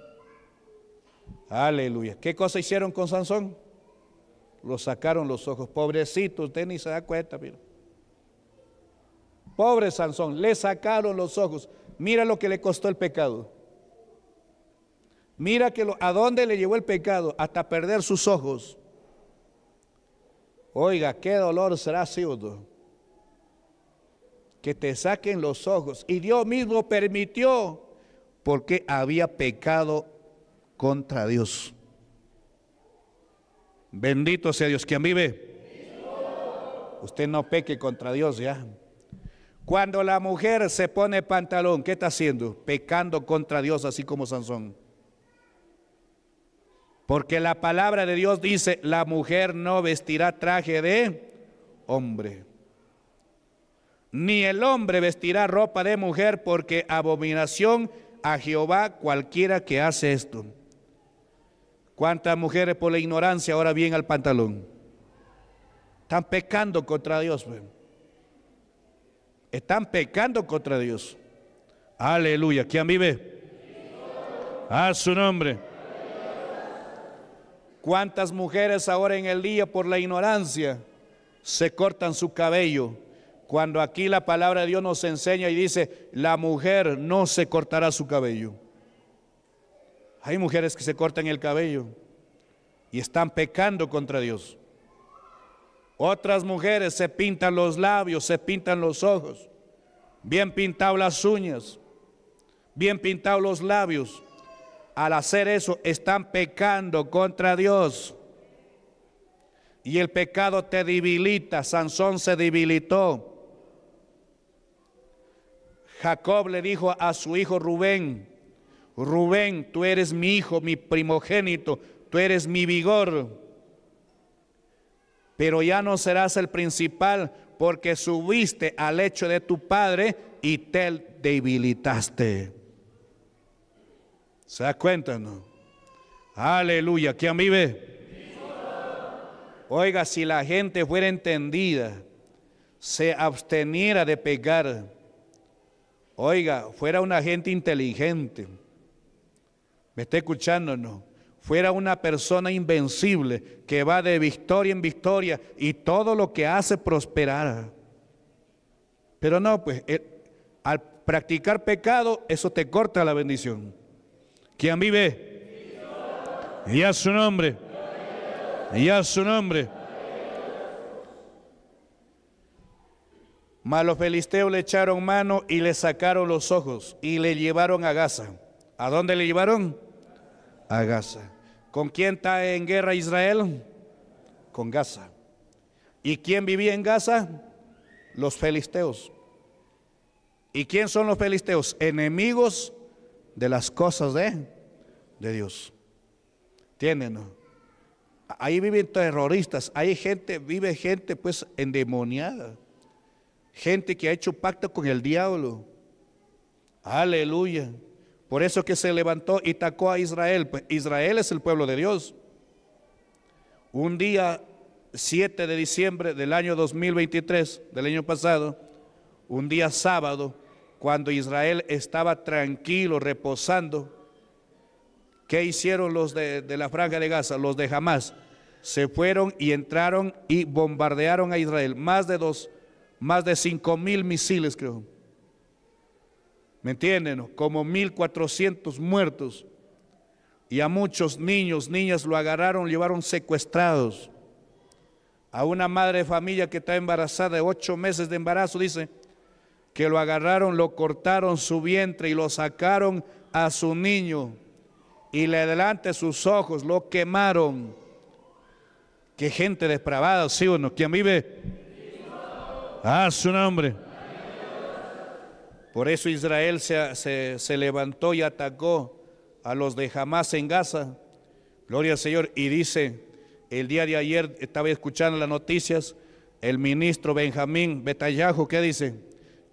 Aleluya. ¿Qué cosa hicieron con Sansón? Lo sacaron los ojos. Pobrecito, usted ni se da cuenta, mira. Pobre Sansón, le sacaron los ojos. Mira lo que le costó el pecado. Mira que a dónde le llevó el pecado, hasta perder sus ojos. Oiga, qué dolor será sido que te saquen los ojos. Y Dios mismo permitió porque había pecado contra Dios. Bendito sea Dios. ¿Quién vive? Usted no peque contra Dios ya. Cuando la mujer se pone pantalón, ¿qué está haciendo? Pecando contra Dios, así como Sansón. Porque la palabra de Dios dice, la mujer no vestirá traje de hombre. Ni el hombre vestirá ropa de mujer, porque abominación a Jehová cualquiera que hace esto. ¿Cuántas mujeres por la ignorancia ahora vienen al pantalón? Están pecando contra Dios. Están pecando contra Dios. Aleluya. ¿Quién vive? A su nombre. ¿Cuántas mujeres ahora en el día por la ignorancia se cortan su cabello? Cuando aquí la palabra de Dios nos enseña y dice, la mujer no se cortará su cabello. Hay mujeres que se cortan el cabello y están pecando contra Dios. Otras mujeres se pintan los labios, se pintan los ojos, bien pintados las uñas, bien pintados los labios. Al hacer eso están pecando contra Dios. Y el pecado te debilita. Sansón se debilitó. Jacob le dijo a su hijo Rubén, Rubén, tú eres mi hijo, mi primogénito, tú eres mi vigor, pero ya no serás el principal porque subiste al lecho de tu padre y te debilitaste. ¿Se da cuenta, no? Aleluya, ¿quién vive? Oiga, si la gente fuera entendida, se absteniera de pecar, Oiga, fuera una gente inteligente, me está escuchando, no. Fuera una persona invencible que va de victoria en victoria y todo lo que hace prosperara. Pero no, pues al practicar pecado, eso te corta la bendición. ¿Quién vive? Y a su nombre. Y a su nombre. Mas los filisteos le echaron mano y le sacaron los ojos y le llevaron a Gaza. ¿A dónde le llevaron? A Gaza. ¿Con quién está en guerra Israel? Con Gaza. ¿Y quién vivía en Gaza? Los filisteos. ¿Y quién son los filisteos? Enemigos de las cosas de, de Dios. ¿Tienen? Ahí viven terroristas, hay gente, vive gente pues endemoniada gente que ha hecho pacto con el diablo. Aleluya. Por eso que se levantó y tacó a Israel. Pues Israel es el pueblo de Dios. Un día 7 de diciembre del año 2023, del año pasado, un día sábado, cuando Israel estaba tranquilo, reposando, ¿qué hicieron los de, la franja de Gaza? Los de Hamas. Se fueron y entraron y bombardearon a Israel. Más de dos más de 5 mil misiles, creo. ¿Me entienden? Como 1.400 muertos. Y a muchos niños, niñas lo agarraron, llevaron secuestrados. A una madre de familia que está embarazada de ocho meses de embarazo, dice, que lo agarraron, lo cortaron su vientre y lo sacaron a su niño. Y le delante sus ojos lo quemaron. Qué gente depravada, sí o no. ¿Quién vive? A su nombre. Por eso Israel se, se, levantó y atacó a los de Hamas en Gaza. Gloria al Señor. Y dice, el día de ayer estaba escuchando las noticias, el ministro Benjamín Betayahu, ¿qué dice?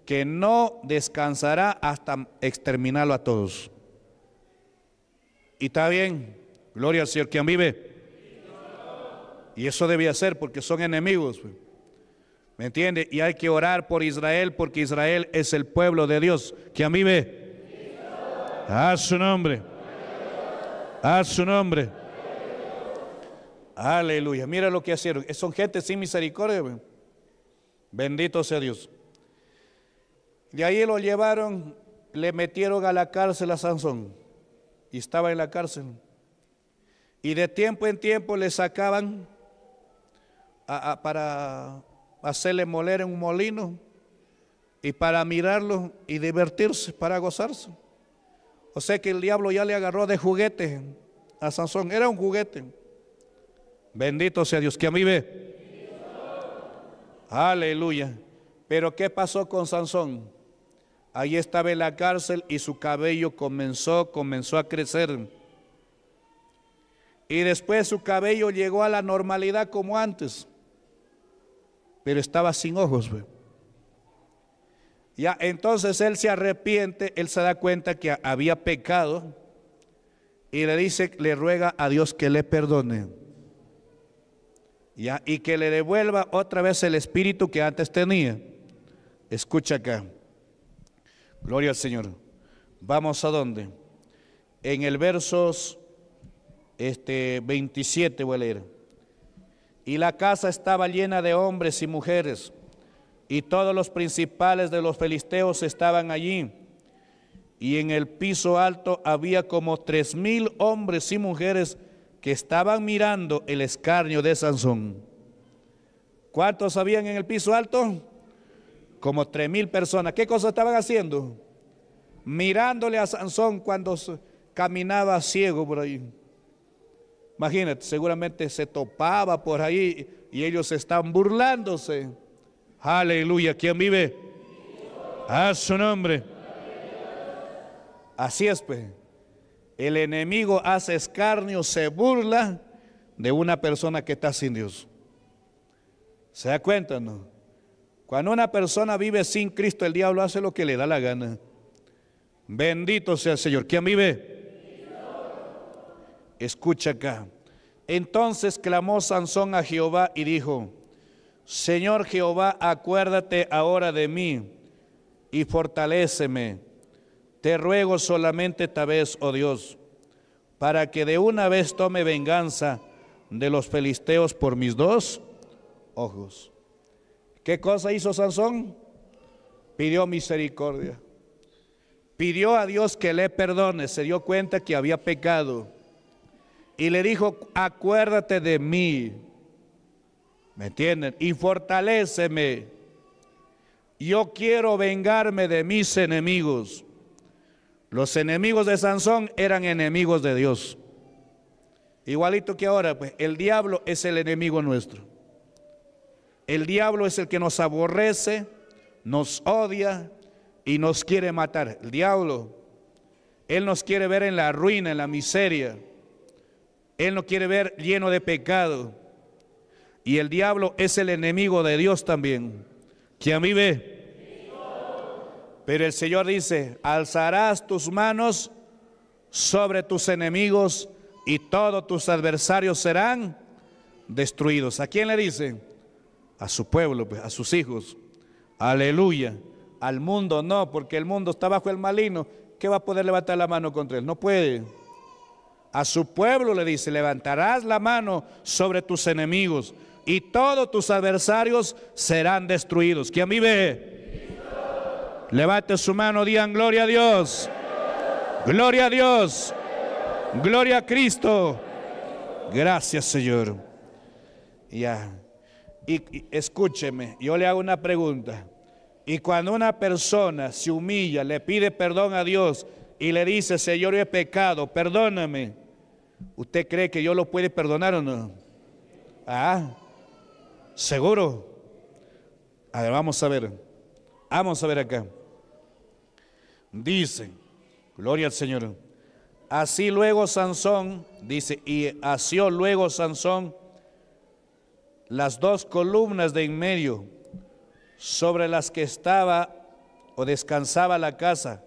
Que no descansará hasta exterminarlo a todos. Y está bien, gloria al Señor, quien vive. Y eso debía ser porque son enemigos. Pues. ¿Me entiende? Y hay que orar por Israel porque Israel es el pueblo de Dios. Que a mí ve. A su nombre. A su nombre. Aleluya. Mira lo que hicieron. Son gente sin misericordia. Bendito sea Dios. De ahí lo llevaron, le metieron a la cárcel a Sansón. Y estaba en la cárcel. Y de tiempo en tiempo le sacaban para hacerle moler en un molino y para mirarlo y divertirse, para gozarse. O sea que el diablo ya le agarró de juguete a Sansón. Era un juguete. Bendito sea Dios que a mí ve. Aleluya. Pero ¿qué pasó con Sansón? Ahí estaba en la cárcel y su cabello comenzó, comenzó a crecer. Y después su cabello llegó a la normalidad como antes. Pero estaba sin ojos. Ya, entonces él se arrepiente, él se da cuenta que había pecado y le dice, le ruega a Dios que le perdone. Ya, y que le devuelva otra vez el espíritu que antes tenía. Escucha acá. Gloria al Señor. Vamos a dónde? En el versos este 27 voy a leer. Y la casa estaba llena de hombres y mujeres, y todos los principales de los filisteos estaban allí. Y en el piso alto había como tres mil hombres y mujeres que estaban mirando el escarnio de Sansón. ¿Cuántos habían en el piso alto? Como tres mil personas. ¿Qué cosa estaban haciendo? Mirándole a Sansón cuando caminaba ciego por ahí. Imagínate, seguramente se topaba por ahí y ellos están burlándose. Aleluya, ¿quién vive? A su nombre. Así es, pues. El enemigo hace escarnio, se burla de una persona que está sin Dios. ¿Se da cuenta, no? Cuando una persona vive sin Cristo, el diablo hace lo que le da la gana. Bendito sea el Señor. ¿Quién vive? Escucha acá. Entonces clamó Sansón a Jehová y dijo, Señor Jehová, acuérdate ahora de mí y fortaléceme. Te ruego solamente esta vez, oh Dios, para que de una vez tome venganza de los filisteos por mis dos ojos. ¿Qué cosa hizo Sansón? Pidió misericordia. Pidió a Dios que le perdone. Se dio cuenta que había pecado. Y le dijo, acuérdate de mí. ¿Me entienden? Y fortaléceme. Yo quiero vengarme de mis enemigos. Los enemigos de Sansón eran enemigos de Dios. Igualito que ahora, pues el diablo es el enemigo nuestro. El diablo es el que nos aborrece, nos odia y nos quiere matar. El diablo, él nos quiere ver en la ruina, en la miseria. Él nos quiere ver lleno de pecado. Y el diablo es el enemigo de Dios también. Que a mí ve. Pero el Señor dice, alzarás tus manos sobre tus enemigos y todos tus adversarios serán destruidos. ¿A quién le dice? A su pueblo, pues, a sus hijos. Aleluya. Al mundo no, porque el mundo está bajo el maligno. ¿Qué va a poder levantar la mano contra él? No puede. A su pueblo le dice, levantarás la mano sobre tus enemigos y todos tus adversarios serán destruidos. ¿Quién vive? Levante su mano, digan gloria a Dios. Gloria a Dios. Gloria a Cristo. Gracias, Señor. Ya. Y, escúcheme, yo le hago una pregunta. Y cuando una persona se humilla, le pide perdón a Dios y le dice, Señor, yo he pecado, perdóname. ¿Usted cree que yo lo puede perdonar o no? Ah, seguro. A ver, vamos a ver. Vamos a ver acá. Dice, gloria al Señor. Así luego Sansón, dice, y asió luego Sansón las dos columnas de en medio sobre las que estaba o descansaba la casa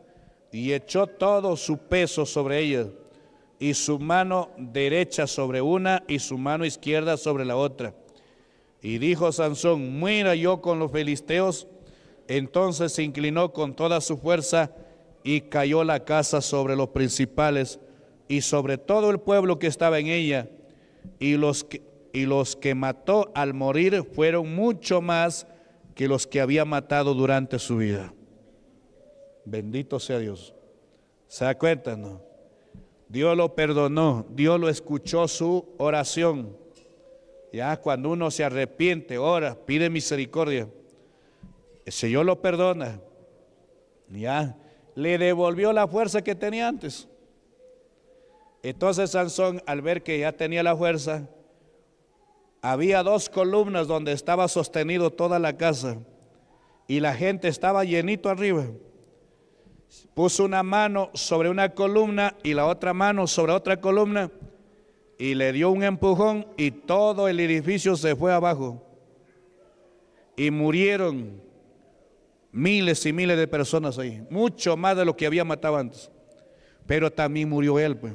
y echó todo su peso sobre ella y su mano derecha sobre una y su mano izquierda sobre la otra. Y dijo Sansón, muera yo con los filisteos. Entonces se inclinó con toda su fuerza y cayó la casa sobre los principales y sobre todo el pueblo que estaba en ella. Y los que, y los que mató al morir fueron mucho más que los que había matado durante su vida. Bendito sea Dios. ¿Se da cuenta? No? Dios lo perdonó, Dios lo escuchó su oración. Ya cuando uno se arrepiente, ora, pide misericordia, el Señor lo perdona. Ya, le devolvió la fuerza que tenía antes. Entonces Sansón, al ver que ya tenía la fuerza, había dos columnas donde estaba sostenido toda la casa y la gente estaba llenito arriba. Puso una mano sobre una columna y la otra mano sobre otra columna y le dio un empujón y todo el edificio se fue abajo. Y murieron miles y miles de personas ahí, mucho más de lo que había matado antes. Pero también murió él, pues.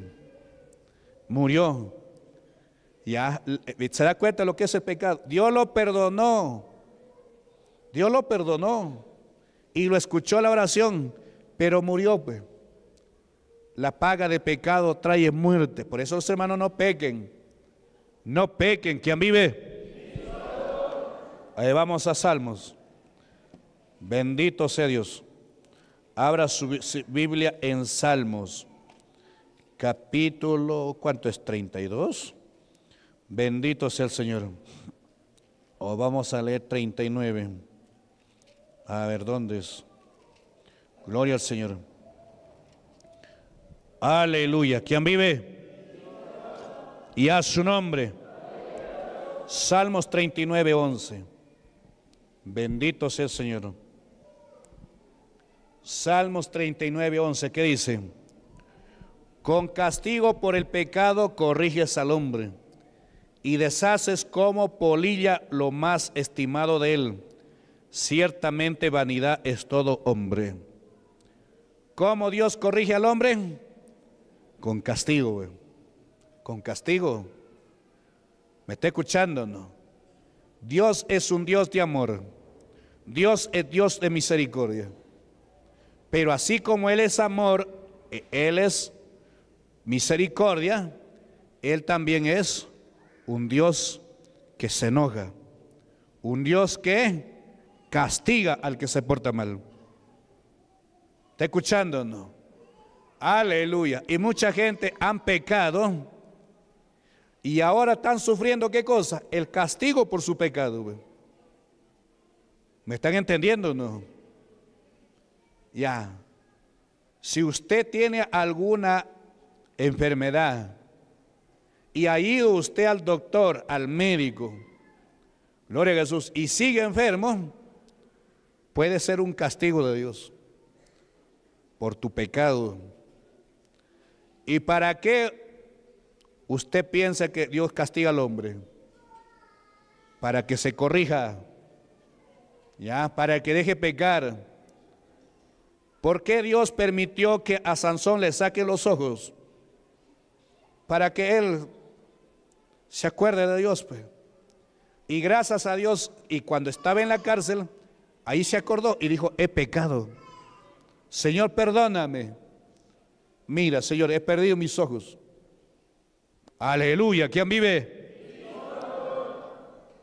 Murió. Ya eh, se da cuenta de lo que es el pecado. Dios lo perdonó. Dios lo perdonó y lo escuchó la oración, pero murió, pues. La paga de pecado trae muerte. Por eso los hermanos no pequen. No pequen. ¿Quién vive? Ahí vamos a Salmos. Bendito sea Dios. Abra su Biblia en Salmos. Capítulo, ¿cuánto es? 32. Bendito sea el Señor. O vamos a leer 39. A ver, ¿dónde es? Gloria al Señor. Aleluya. ¿Quién vive? Y a su nombre. Salmos 39, 11. Bendito sea el Señor. Salmos 39, 11. ¿Qué dice? Con castigo por el pecado corriges al hombre y deshaces como polilla lo más estimado de él. Ciertamente vanidad es todo hombre. ¿Cómo Dios corrige al hombre? Con castigo, con castigo. ¿Me está escuchando? No. Dios es un Dios de amor. Dios es Dios de misericordia. Pero así como Él es amor, e, Él es misericordia, Él también es un Dios que se enoja. Un Dios que castiga al que se porta mal. ¿Está escuchando no? Aleluya. Y mucha gente han pecado y ahora están sufriendo qué cosa? El castigo por su pecado. ¿Me están entendiendo no? Ya. Si usted tiene alguna enfermedad y ha ido usted al doctor, al médico, gloria a Jesús, y sigue enfermo, puede ser un castigo de Dios por tu pecado. ¿Y para qué usted piensa que Dios castiga al hombre? Para que se corrija, ya, para que deje pecar. ¿Por qué Dios permitió que a Sansón le saque los ojos? Para que él se acuerde de Dios, pues. Y gracias a Dios, y cuando estaba en la cárcel, ahí se acordó y dijo, he pecado. Señor, perdóname. Mira, Señor, he perdido mis ojos. Aleluya, ¿quién vive?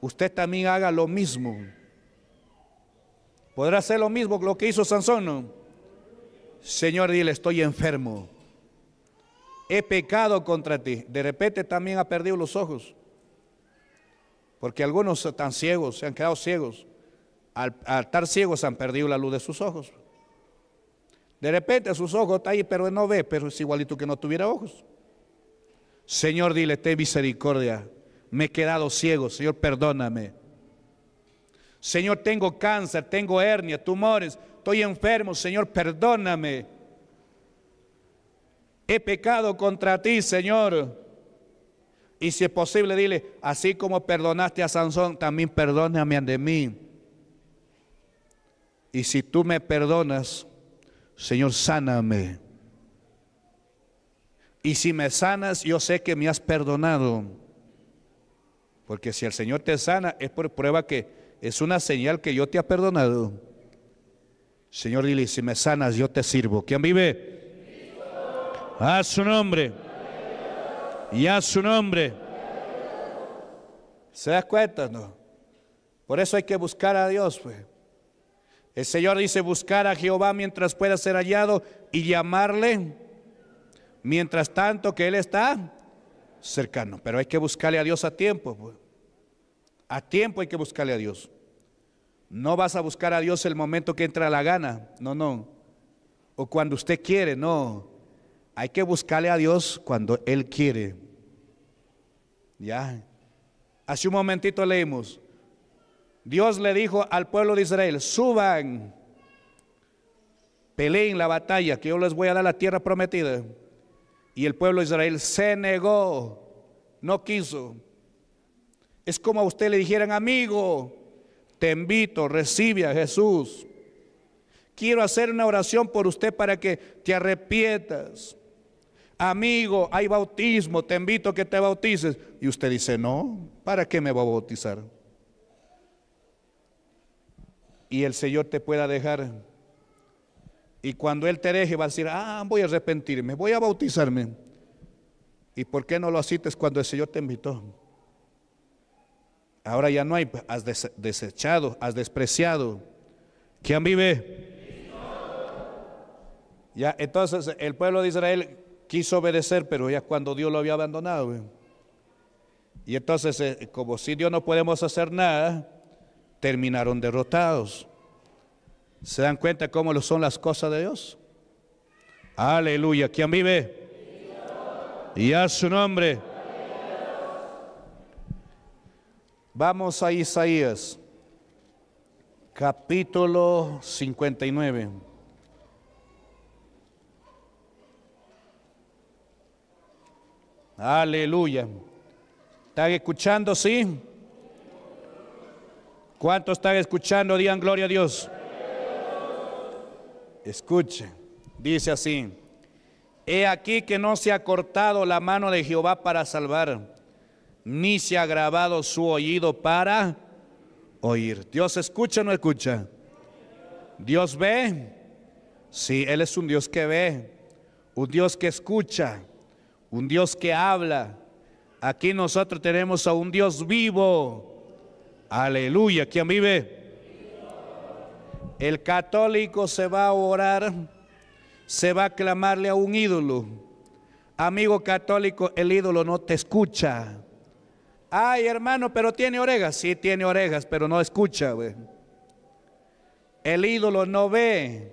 Usted también haga lo mismo. ¿Podrá hacer lo mismo que lo que hizo Sansón? Señor, dile, estoy enfermo. He pecado contra ti. De repente también ha perdido los ojos. Porque algunos están ciegos, se han quedado ciegos. Al, al estar ciegos han perdido la luz de sus ojos. De repente sus ojos están ahí, pero no ve, pero es igualito que no tuviera ojos. Señor, dile, ten misericordia. Me he quedado ciego, Señor, perdóname. Señor, tengo cáncer, tengo hernia, tumores, estoy enfermo, Señor, perdóname. He pecado contra ti, Señor. Y si es posible, dile, así como perdonaste a Sansón, también perdóname de mí. Y si tú me perdonas, Señor, sáname. Y si me sanas, yo sé que me has perdonado. Porque si el Señor te sana, es por prueba que es una señal que yo te he perdonado. Señor, dile, si me sanas, yo te sirvo. ¿Quién vive? A su nombre. Y a su nombre. ¿Se da cuenta? No. Por eso hay que buscar a Dios, pues. El Señor dice buscar a Jehová mientras pueda ser hallado y llamarle mientras tanto que Él está cercano. Pero hay que buscarle a Dios a tiempo. Pues. A tiempo hay que buscarle a Dios. No vas a buscar a Dios el momento que entra la gana. No, no. o cuando usted quiere, no. Hay que buscarle a Dios cuando Él quiere. Ya. Hace un momentito leímos. Dios le dijo al pueblo de Israel, suban, peleen la batalla, que yo les voy a dar la tierra prometida. Y el pueblo de Israel se negó, no quiso. Es como a usted le dijeran, amigo, te invito, recibe a Jesús. Quiero hacer una oración por usted para que te arrepientas. Amigo, hay bautismo, te invito a que te bautices. Y usted dice, no, ¿para qué me va a bautizar? Y el Señor te pueda dejar. Y cuando Él te deje, va a decir, ah, voy a arrepentirme, voy a bautizarme. ¿Y por qué no lo haces cuando el Señor te invitó? Ahora ya no hay, has desechado, has despreciado. ¿Quién vive? Ya, entonces el pueblo de Israel quiso obedecer, pero ya cuando Dios lo había abandonado. Y entonces, eh, como si Dios no podemos hacer nada, terminaron derrotados. ¿Se dan cuenta cómo son las cosas de Dios? Aleluya. ¿Quién vive? Y a su nombre. Vamos a Isaías, capítulo 59. Aleluya. ¿Están escuchando? Sí. ¿Cuántos están escuchando? Digan gloria a Dios. Escuche. Dice así. He aquí que no se ha cortado la mano de Jehová para salvar, ni se ha grabado su oído para oír. Dios escucha o no escucha. Dios ve. Sí, Él es un Dios que ve, un Dios que escucha un Dios que habla. Aquí nosotros tenemos a un Dios vivo. Aleluya. ¿Quién vive? El católico se va a orar, se va a clamarle a un ídolo. Amigo católico, el ídolo no te escucha. Ay, hermano, pero tiene orejas. Sí, tiene orejas, pero no escucha. El ídolo no ve.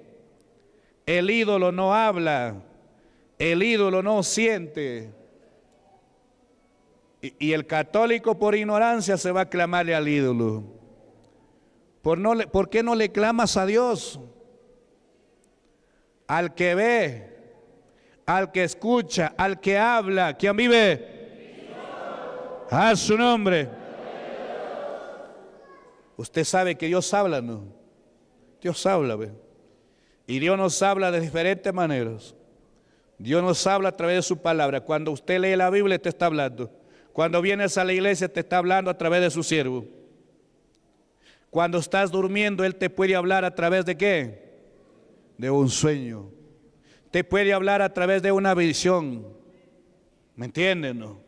El ídolo no habla. El ídolo no siente. Y, el católico por ignorancia se va a clamarle al ídolo. ¿Por, no ¿Por qué no le clamas a Dios? Al que ve, al que escucha, al que habla, ¿quién vive? A su nombre. Usted sabe que Dios habla, ¿no? Dios habla, ¿ve? Y Dios nos habla de diferentes maneras. Dios nos habla a través de su palabra. Cuando usted lee la Biblia, te está hablando. Cuando vienes a la iglesia, te está hablando a través de su siervo. Cuando estás durmiendo, Él te puede hablar a través de qué? De un sueño. Te puede hablar a través de una visión. ¿Me entienden? No?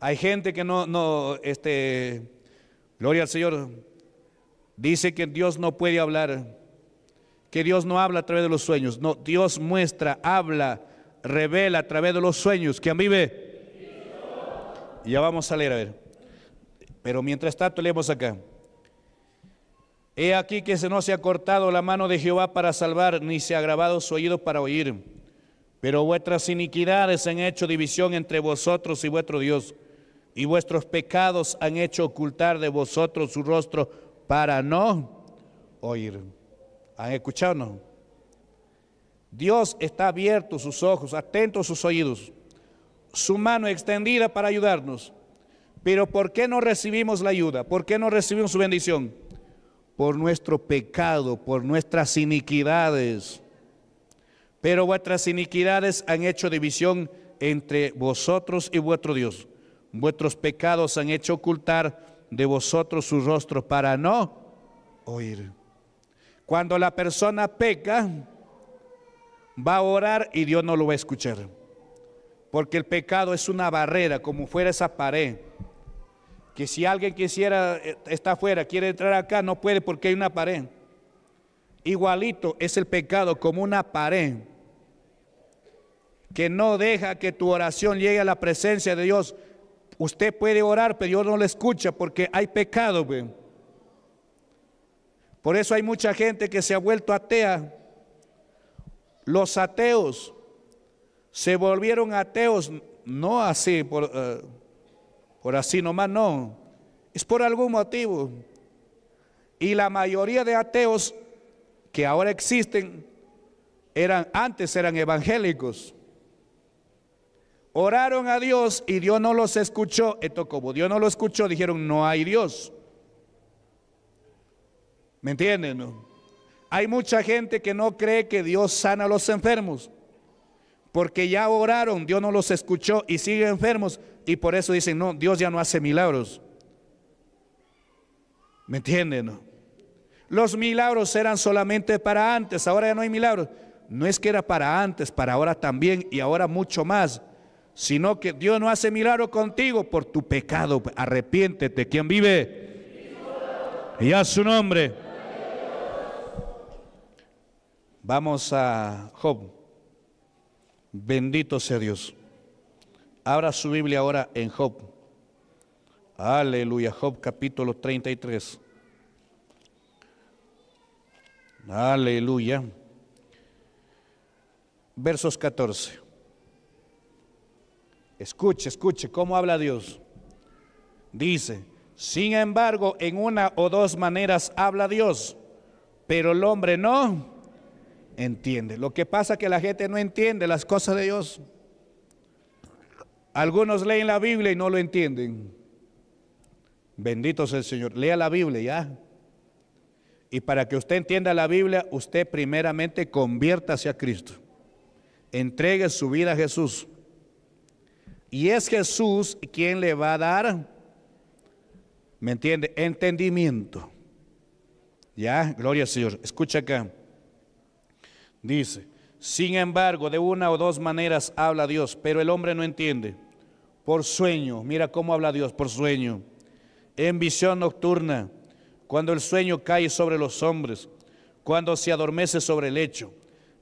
Hay gente que no, no, este, gloria al Señor, dice que Dios no puede hablar, que Dios no habla a través de los sueños. No, Dios muestra, habla revela a través de los sueños. ¿Quién vive? Ya vamos a leer, a ver. Pero mientras tanto leemos acá. He aquí que se no se ha cortado la mano de Jehová para salvar, ni se ha grabado su oído para oír. Pero vuestras iniquidades han hecho división entre vosotros y vuestro Dios, y vuestros pecados han hecho ocultar de vosotros su rostro para no oír. ¿Han escuchado? No? Dios está abierto sus ojos, atento sus oídos, su mano extendida para ayudarnos. Pero ¿por qué no recibimos la ayuda? ¿Por qué no recibimos su bendición? Por nuestro pecado, por nuestras iniquidades. Pero vuestras iniquidades han hecho división entre vosotros y vuestro Dios. Vuestros pecados han hecho ocultar de vosotros su rostro para no oír. Cuando la persona peca, va a orar y Dios no lo va a escuchar. Porque el pecado es una barrera, como fuera esa pared. Que si alguien quisiera, eh, está afuera, quiere entrar acá, no puede porque hay una pared. Igualito es el pecado como una pared que no deja que tu oración llegue a la presencia de Dios. Usted puede orar, pero Dios no le escucha porque hay pecado. Por eso hay mucha gente que se ha vuelto atea Los ateos se volvieron ateos, no así, por, eh, por así nomás, no. Es por algún motivo. Y la mayoría de ateos que ahora existen eran antes eran evangélicos. Oraron a Dios y Dios no los escuchó. Esto como Dios no lo escuchó, dijeron, no hay Dios. ¿Me entienden? No? Hay mucha gente que no cree que Dios sana a los enfermos. Porque ya oraron, Dios no los escuchó y siguen enfermos. Y por eso dicen, no, Dios ya no hace milagros. ¿Me entienden? Los milagros eran solamente para antes, ahora ya no hay milagros. No es que era para antes, para ahora también y ahora mucho más sino que Dios no hace milagro contigo por tu pecado. Arrepiéntete. ¿Quién vive? Y a su nombre. Vamos a Job. Bendito sea Dios. Abra su Biblia ahora en Job. Aleluya. Job capítulo 33. Aleluya. Versos 14. Escuche, escuche cómo habla Dios. Dice, sin embargo, en una o dos maneras habla Dios, pero el hombre no entiende. Lo que pasa es que la gente no entiende las cosas de Dios. Algunos leen la Biblia y no lo entienden. Bendito sea el Señor. Lea la Biblia ya. Y para que usted entienda la Biblia, usted primeramente conviértase a Cristo. Entregue su vida a Jesús. Y es Jesús quien le va a dar, ¿me entiende? Entendimiento. Ya, gloria al Señor. Escucha acá. Dice, sin embargo, de una o dos maneras habla Dios, pero el hombre no entiende. Por sueño, mira cómo habla Dios, por sueño. En visión nocturna, cuando el sueño cae sobre los hombres, cuando se adormece sobre el lecho.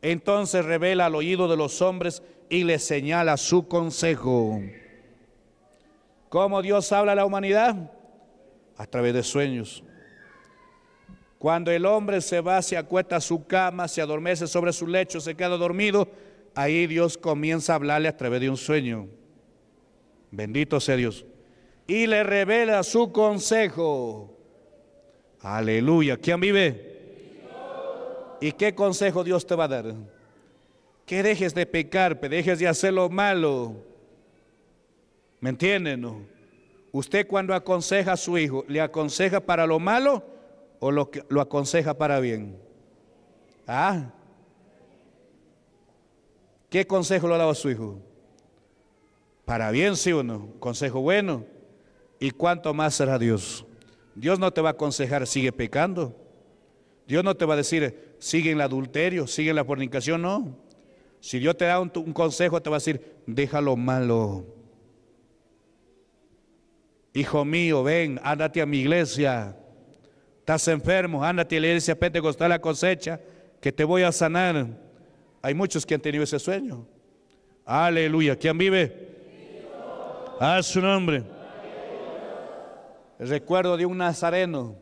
Entonces revela al oído de los hombres y le señala su consejo. ¿Cómo Dios habla a la humanidad? A través de sueños. Cuando el hombre se va, se acuesta a su cama, se adormece sobre su lecho, se queda dormido, ahí Dios comienza a hablarle a través de un sueño. Bendito sea Dios. Y le revela su consejo. Aleluya. ¿Quién vive? ¿Y qué consejo Dios te va a dar? que dejes de pecar, que dejes de hacer lo malo. ¿Me entienden? Usted cuando aconseja a su hijo, ¿le aconseja para lo malo o lo, lo aconseja para bien? ¿Ah? ¿Qué consejo le dado a su hijo? Para bien, sí o no. Consejo bueno. ¿Y cuánto más será Dios? Dios no te va a aconsejar, sigue pecando. Dios no te va a decir, sigue en el adulterio, sigue en la fornicación, no. Si Dios te da un, consejo, te va a decir, déjalo malo. Hijo mío, ven, ándate a mi iglesia. Estás enfermo, ándate a la iglesia pentecostal la cosecha, que te voy a sanar. Hay muchos que han tenido ese sueño. Aleluya. ¿Quién vive? A su nombre. Recuerdo de un nazareno.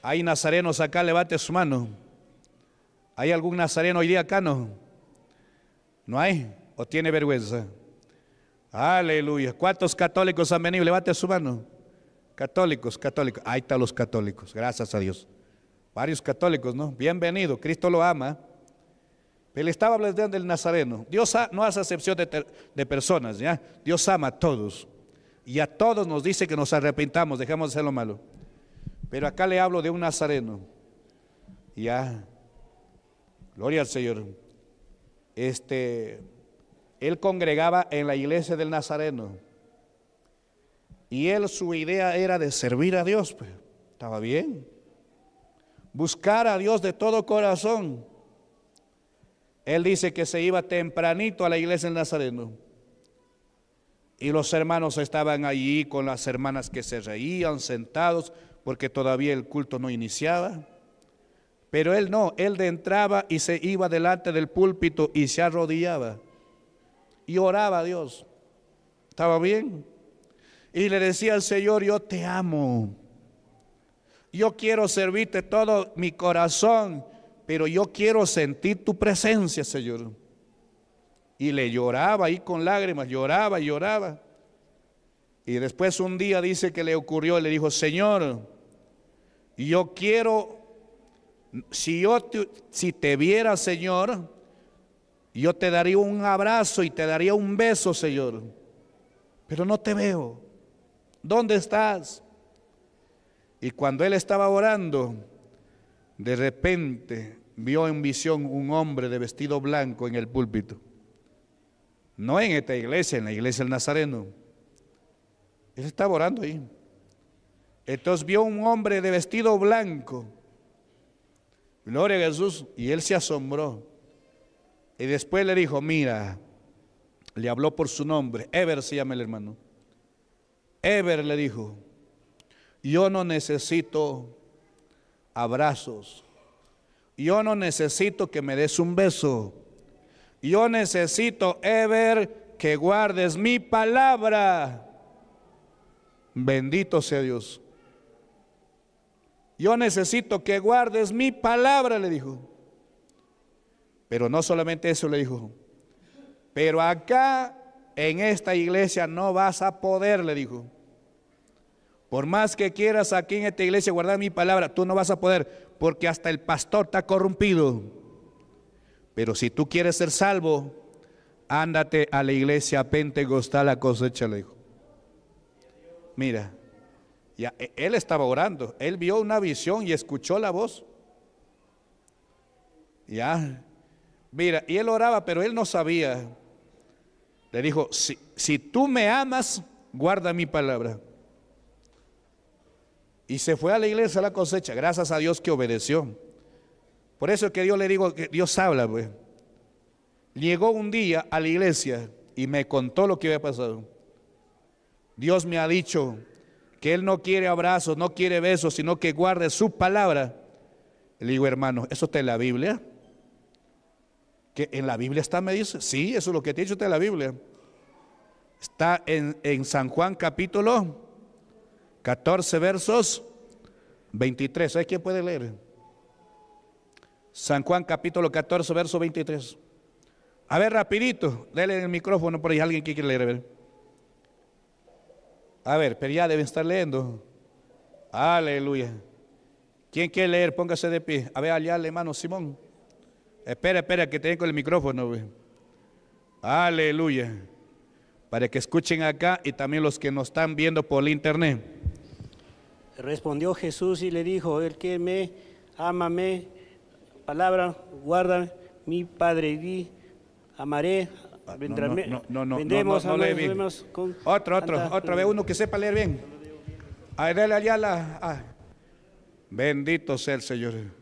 Hay nazarenos acá, levante su mano. ¿Hay algún nazareno hoy día acá? No. ¿No hay? ¿O tiene vergüenza? Aleluya. ¿Cuántos católicos han venido? Levante su mano. Católicos, católicos. Ahí están los católicos, gracias a Dios. Varios católicos, ¿no? Bienvenido, Cristo lo ama. Pero le estaba hablando del Nazareno. Dios no hace excepción de, de, personas, ¿ya? Dios ama a todos. Y a todos nos dice que nos arrepintamos, dejemos de hacer lo malo. Pero acá le hablo de un Nazareno. Ya. Gloria al Señor este, él congregaba en la iglesia del Nazareno. Y él, su idea era de servir a Dios. Pues, estaba bien. Buscar a Dios de todo corazón. Él dice que se iba tempranito a la iglesia del Nazareno. Y los hermanos estaban allí con las hermanas que se reían, sentados, porque todavía el culto no iniciaba. Pero él no, él entraba y se iba delante del púlpito y se arrodillaba y oraba a Dios. ¿Estaba bien? Y le decía al Señor, yo te amo. Yo quiero servirte todo mi corazón, pero yo quiero sentir tu presencia, Señor. Y le lloraba ahí con lágrimas, lloraba y lloraba. Y después un día dice que le ocurrió y le dijo, Señor, yo quiero, si yo te, si te viera, Señor, yo te daría un abrazo y te daría un beso, Señor. Pero no te veo. ¿Dónde estás? Y cuando él estaba orando, de repente vio en visión un hombre de vestido blanco en el púlpito. No en esta iglesia, en la iglesia del Nazareno. Él estaba orando ahí. Entonces vio un hombre de vestido blanco. Gloria a Jesús. Y él se asombró. Y después le dijo, mira, le habló por su nombre. Ever se llama el hermano. Ever le dijo, yo no necesito abrazos. Yo no necesito que me des un beso. Yo necesito, Ever, que guardes mi palabra. Bendito sea Dios. Yo necesito que guardes mi palabra, le dijo. Pero no solamente eso le dijo. Pero acá en esta iglesia no vas a poder, le dijo. Por más que quieras aquí en esta iglesia guardar mi palabra, tú no vas a poder, porque hasta el pastor está corrompido. Pero si tú quieres ser salvo, ándate a la iglesia pentecostal a cosecha, le dijo. Mira, ya, e, él estaba orando, él vio una visión y escuchó la voz. Ya, mira, y él oraba, pero él no sabía. Le dijo, si, si tú me amas, guarda mi palabra. Y se fue a la iglesia a la cosecha, gracias a Dios que obedeció. Por eso es que Dios le digo que Dios habla, pues. Llegó un día a la iglesia y me contó lo que había pasado. Dios me ha dicho que Él no quiere abrazos, no quiere besos, sino que guarde su palabra. Le digo, hermano, ¿eso está en la Biblia? ¿Que en la Biblia está? Me dice. Sí, eso es lo que te he dicho en la Biblia. Está en, San Juan capítulo 14 versos 23. ¿Hay quién puede leer? San Juan capítulo 14, verso 23. A ver, rapidito, dele el micrófono por ahí, alguien que quiere leer. A ver, a ver pero ya deben estar leyendo. Aleluya. ¿Quién quiere leer? Póngase de pie. A ver, allá hermano Simón. Espera, espera, que tengo el micrófono. Aleluya. Para que escuchen acá y también los que nos están viendo por el internet. Respondió Jesús y le dijo, el que me amame, palabra, guarda mi Padre, y amaré, vendré, no, no, no, vendremos, no, no, con Otro, otro, otra vez uno que sepa leer bien. A dale allá la... Ah. Bendito sea el Señor.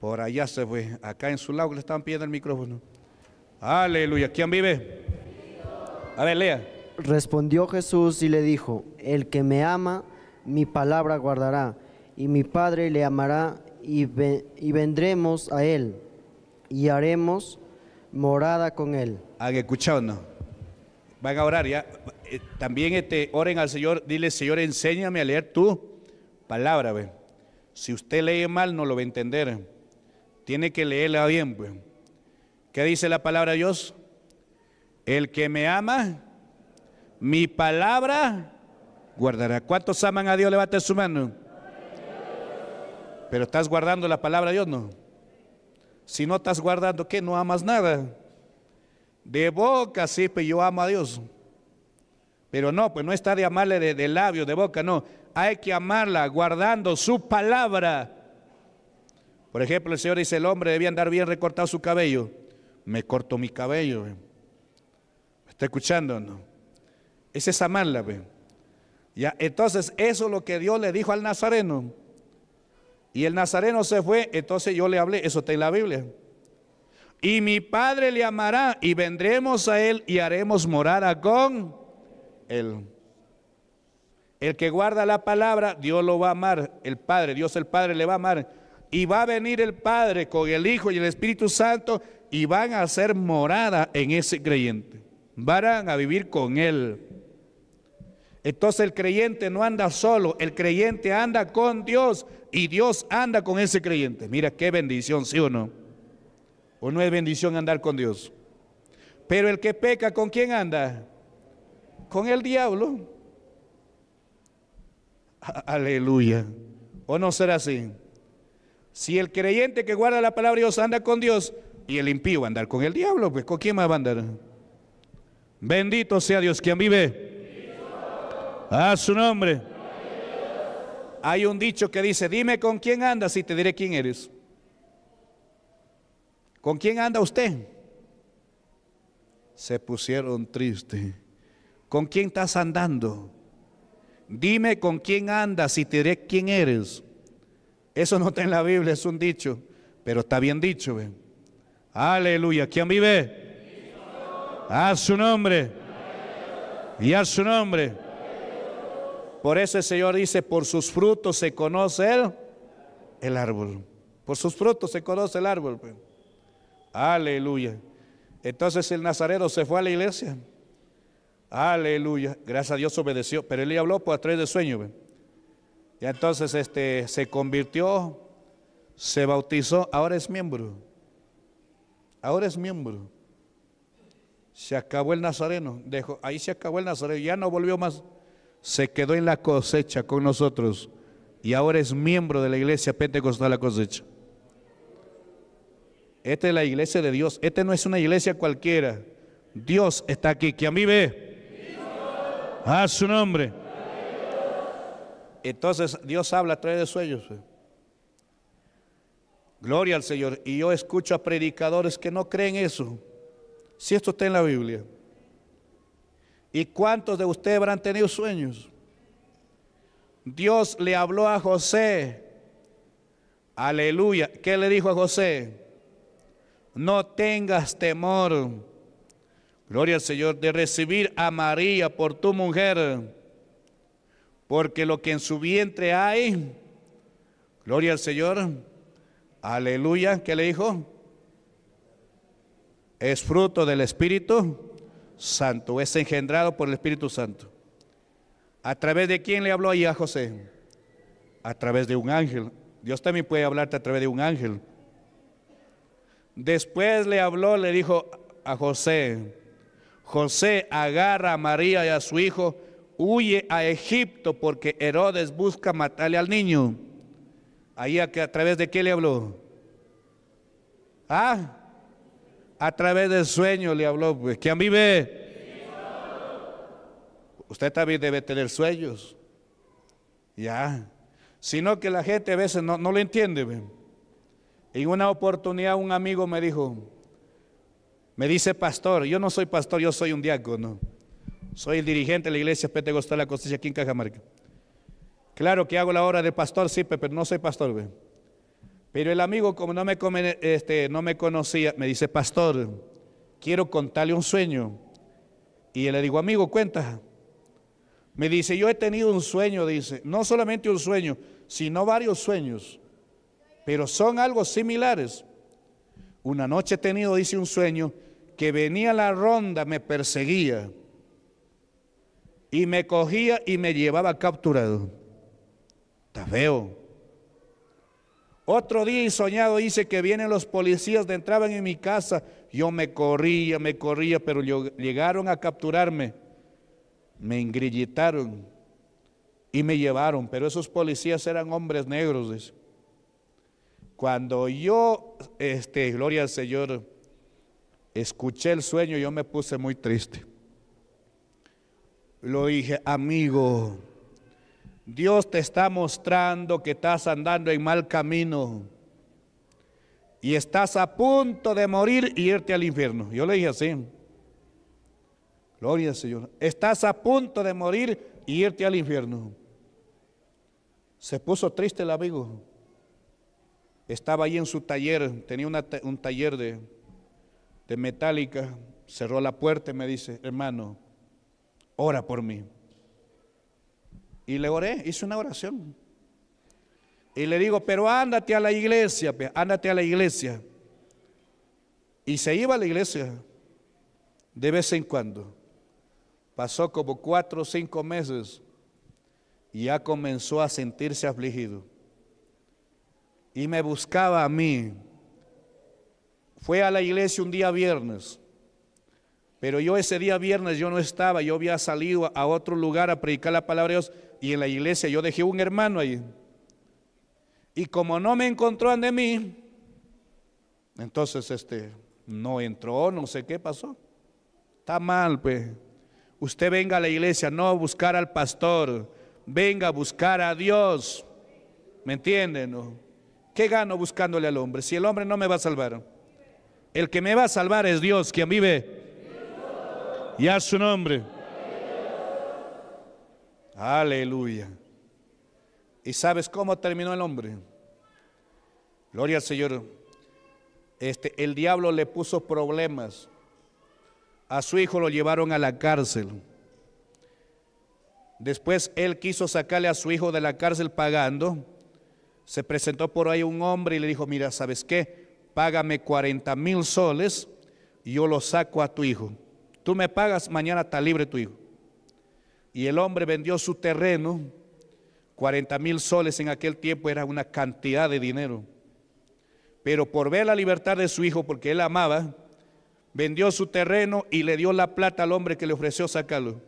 Por allá se fue. Acá en su lado le estaban pidiendo el micrófono. Aleluya. ¿Quién vive? A ver, lea. Respondió Jesús y le dijo, el que me ama, mi palabra guardará, y mi Padre le amará, y, vendremos a él, y haremos morada con él. ¿Han escuchado no? Van a orar ya. Eh, también este, oren al Señor, dile, Señor, enséñame a leer tu palabra. ¿ve? Si usted lee mal, no lo va a entender. Tiene que leerla bien. Pues. ¿Qué dice la palabra de Dios? El que me ama, mi palabra guardará. ¿Cuántos aman a Dios? Levante su mano. Pero estás guardando la palabra de Dios, ¿no? Si no estás guardando, ¿qué? No amas nada. De boca sí, pues yo amo a Dios. Pero no, pues no está de amarle de, de labio, de boca, no. Hay que amarla guardando su palabra. Por ejemplo, el Señor dice, el hombre debía andar bien recortado su cabello. Me corto mi cabello. ¿Me está escuchando? No. Esa es amarla. ¿ve? Entonces eso es lo que Dios le dijo al nazareno. Y el nazareno se fue, entonces yo le hablé, eso está en la Biblia. Y mi Padre le amará y vendremos a Él y haremos morada con Él. El que guarda la palabra, Dios lo va a amar. El Padre, Dios el Padre le va a amar. Y va a venir el Padre con el Hijo y el Espíritu Santo y van a hacer morada en ese creyente. Van a vivir con Él. Entonces el creyente no anda solo, el creyente anda con Dios y Dios anda con ese creyente. Mira qué bendición, ¿sí o no? ¿O no es bendición andar con Dios? Pero el que peca, ¿con quién anda? Con el diablo. Aleluya. ¿O no será así? Si el creyente que guarda la palabra de Dios anda con Dios y el impío va andar con el diablo, pues ¿con quién más va a andar? Bendito sea Dios, quien vive. A su nombre. Hay un dicho que dice, dime con quién andas y te diré quién eres. ¿Con quién anda usted? Se pusieron tristes. ¿Con quién estás andando? Dime con quién andas y te diré quién eres. Eso no está en la Biblia, es un dicho, pero está bien dicho. ¿ve? Aleluya. ¿Quién vive? A su nombre. Y a su nombre. Por eso el Señor dice, por sus frutos se conoce el, el árbol. Por sus frutos se conoce el árbol. ¿ve? Aleluya. Entonces el nazareno se fue a la iglesia. Aleluya. Gracias a Dios obedeció. Pero él le habló por a de sueño. ¿ve? Y entonces este, se convirtió, se bautizó, ahora es miembro. Ahora es miembro. Se acabó el nazareno. Dejó, ahí se acabó el nazareno. Ya no volvió más. Se quedó en la cosecha con nosotros. Y ahora es miembro de la iglesia pentecostal la cosecha. Esta es la iglesia de Dios. Esta no es una iglesia cualquiera. Dios está aquí. Que a mí ve. A su nombre. Entonces Dios habla a través de sueños. Gloria al Señor. Y yo escucho a predicadores que no creen eso. Si esto está en la Biblia. ¿Y cuántos de ustedes habrán tenido sueños? Dios le habló a José. Aleluya. ¿Qué le dijo a José? No tengas temor. Gloria al Señor de recibir a María por tu mujer porque lo que en su vientre hay, gloria al Señor, aleluya, ¿qué le dijo? Es fruto del Espíritu Santo, es engendrado por el Espíritu Santo. ¿A través de quién le habló ahí a José? A través de un ángel. Dios también puede hablarte a través de un ángel. Después le habló, le dijo a José, José agarra a María y a su hijo, huye a Egipto porque Herodes busca matarle al niño. Ahí a, través de qué le habló? Ah, a través del sueño le habló. Pues, ¿Quién vive? Usted también debe tener sueños. Ya. Sino que la gente a veces no, no lo entiende. En una oportunidad un amigo me dijo, me dice pastor, yo no soy pastor, yo soy un diácono. Soy el dirigente de la iglesia Pentecostal La Cosecha aquí en Cajamarca. Claro que hago la obra de pastor, sí, pero no soy pastor. Pero el amigo, como no me, este, no me conocía, me dice, pastor, quiero contarle un sueño. Y le digo, amigo, cuenta. Me dice, yo he tenido un sueño, dice, no solamente un sueño, sino varios sueños, pero son algo similares. Una noche he tenido, dice, un sueño que venía la ronda, me perseguía y me cogía y me llevaba capturado. Está feo. Otro día y soñado dice que vienen los policías, de entraban en mi casa, yo me corría, me corría, pero lleg- llegaron a capturarme, me ingrillitaron y me llevaron, pero esos policías eran hombres negros. Cuando yo, este, gloria al Señor, escuché el sueño, yo me puse muy triste. Lo dije, amigo, Dios te está mostrando que estás andando en mal camino y estás a punto de morir y irte al infierno. Yo le dije así. Gloria al Señor. Estás a punto de morir y irte al infierno. Se puso triste el amigo. Estaba ahí en su taller, tenía un taller de, de metálica. Cerró la puerta y me dice, hermano, ora por mí. Y le oré, hice una oración. Y le digo, pero ándate a la iglesia, ándate a la iglesia. Y se iba a la iglesia de vez en cuando. Pasó como cuatro o cinco meses y ya comenzó a sentirse afligido. Y me buscaba a mí. Fue a la iglesia un día viernes. Pero yo ese día viernes yo no estaba, yo había salido a otro lugar a predicar la palabra de Dios y en la iglesia yo dejé un hermano ahí. Y como no me encontró de mí, entonces este no entró, no sé qué pasó. Está mal, pues. Usted venga a la iglesia, no a buscar al pastor, venga a buscar a Dios. ¿Me entienden? ¿Qué gano buscándole al hombre? Si el hombre no me va a salvar. El que me va a salvar es Dios, quien vive. Y a su nombre. Aleluya. ¿Y sabes cómo terminó el hombre? Gloria al Señor. Este, el diablo le puso problemas. A su hijo lo llevaron a la cárcel. Después él quiso sacarle a su hijo de la cárcel pagando. Se presentó por ahí un hombre y le dijo, mira, ¿sabes qué? Págame 40 mil soles y yo lo saco a tu hijo. Tú me pagas, mañana está libre tu hijo. Y el hombre vendió su terreno, 40 mil soles en aquel tiempo era una cantidad de dinero. Pero por ver la libertad de su hijo, porque él amaba, vendió su terreno y le dio la plata al hombre que le ofreció sacarlo.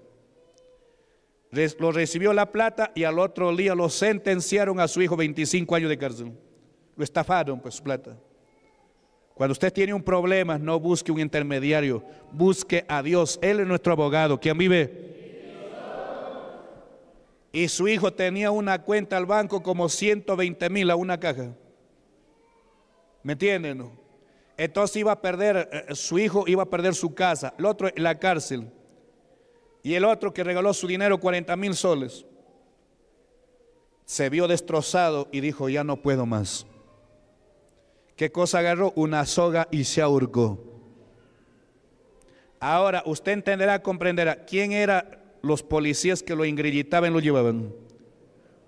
Lo recibió la plata y al otro día lo sentenciaron a su hijo 25 años de cárcel. Lo estafaron pues su plata. Cuando usted tiene un problema, no busque un intermediario, busque a Dios. Él es nuestro abogado. ¿Quién vive? Y su hijo tenía una cuenta al banco como 120 mil a una caja. ¿Me entienden? Entonces iba a perder, eh, su hijo iba a perder su casa, el otro en la cárcel. Y el otro que regaló su dinero, 40 mil soles, se vio destrozado y dijo, ya no puedo más. ¿Qué cosa agarró? Una soga y se ahorcó. Ahora usted entenderá, comprenderá, ¿quién eran los policías que lo ingrillitaban y lo llevaban?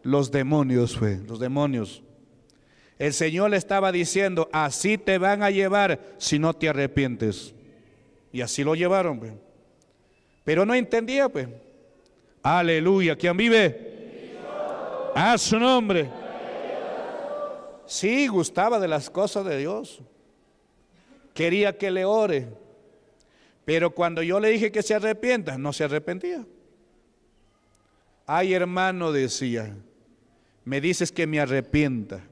Los demonios fue, los demonios. El Señor le estaba diciendo, así te van a llevar si no te arrepientes. Y así lo llevaron. Pues. Pero no entendía, pues. Aleluya. ¿Quién vive? A su nombre. Sí, gustaba de las cosas de Dios. Quería que le ore. Pero cuando yo le dije que se arrepienta, no se arrepentía. Ay, hermano, decía, me dices que me arrepienta.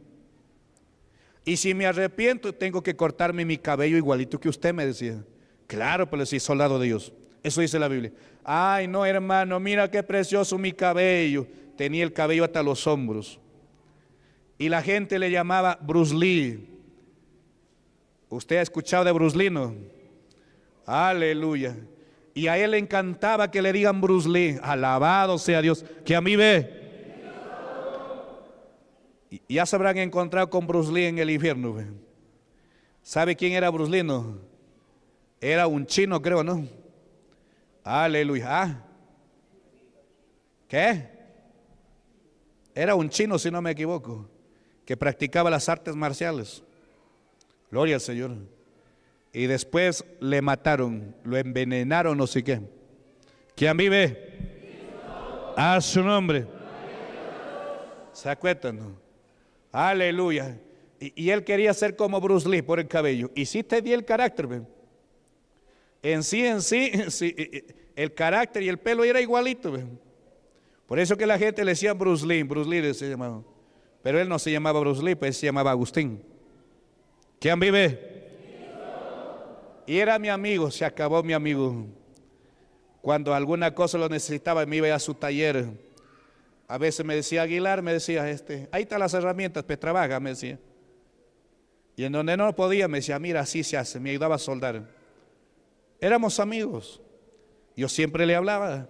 Y si me arrepiento, tengo que cortarme mi cabello igualito que usted me decía. Claro, pero sí, soldado de Dios. Eso dice la Biblia. Ay, no, hermano, mira qué precioso mi cabello. Tenía el cabello hasta los hombros. Y la gente le llamaba Bruce Lee. ¿Usted ha escuchado de Bruce Lee? Aleluya. Y a él le encantaba que le digan Bruce Lee. Alabado sea Dios. Que a mí ve. Y ya se habrán encontrado con Bruce Lee en el infierno. ¿Sabe quién era Bruce Lee? Era un chino, creo, ¿no? Aleluya. Ah. ¿Qué? Era un chino, si no me equivoco, que practicaba las artes marciales. Gloria al Señor. Y después le mataron, lo envenenaron, no sé qué. ¿Quién vive? A su nombre. ¿Se acuerdan? Aleluya. Y, él quería ser como Bruce Lee por el cabello. Y si te di el carácter, ¿ven? En sí, en sí, el carácter y el pelo era igualito. Por eso que la gente le decía Bruce Lee, Bruce Lee se llamaba. Pero él no se llamaba Bruce Lee, pues se llamaba Agustín. ¿Quién vive? Y era mi amigo, se acabó mi amigo. Cuando alguna cosa lo necesitaba, me iba a su taller. A veces me decía Aguilar, me decía, este, ahí están las herramientas, pues trabaja, me decía. Y en donde no podía, me decía, mira, así se hace, me ayudaba a soldar. Éramos amigos. Yo siempre le hablaba.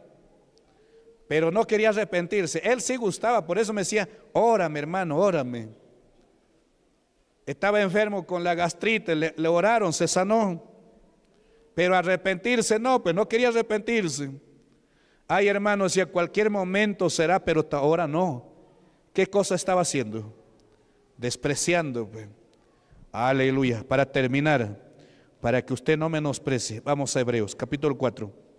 Pero no quería arrepentirse. Él sí gustaba, por eso me decía, órame hermano, órame. Estaba enfermo con la gastritis, le, oraron, se sanó. Pero arrepentirse no, pues no quería arrepentirse. Ay hermano, si a cualquier momento será, pero ahora no. ¿Qué cosa estaba haciendo? Despreciando. Pues. Aleluya. Para terminar para que usted no menosprecie. Vamos a Hebreos, capítulo 4.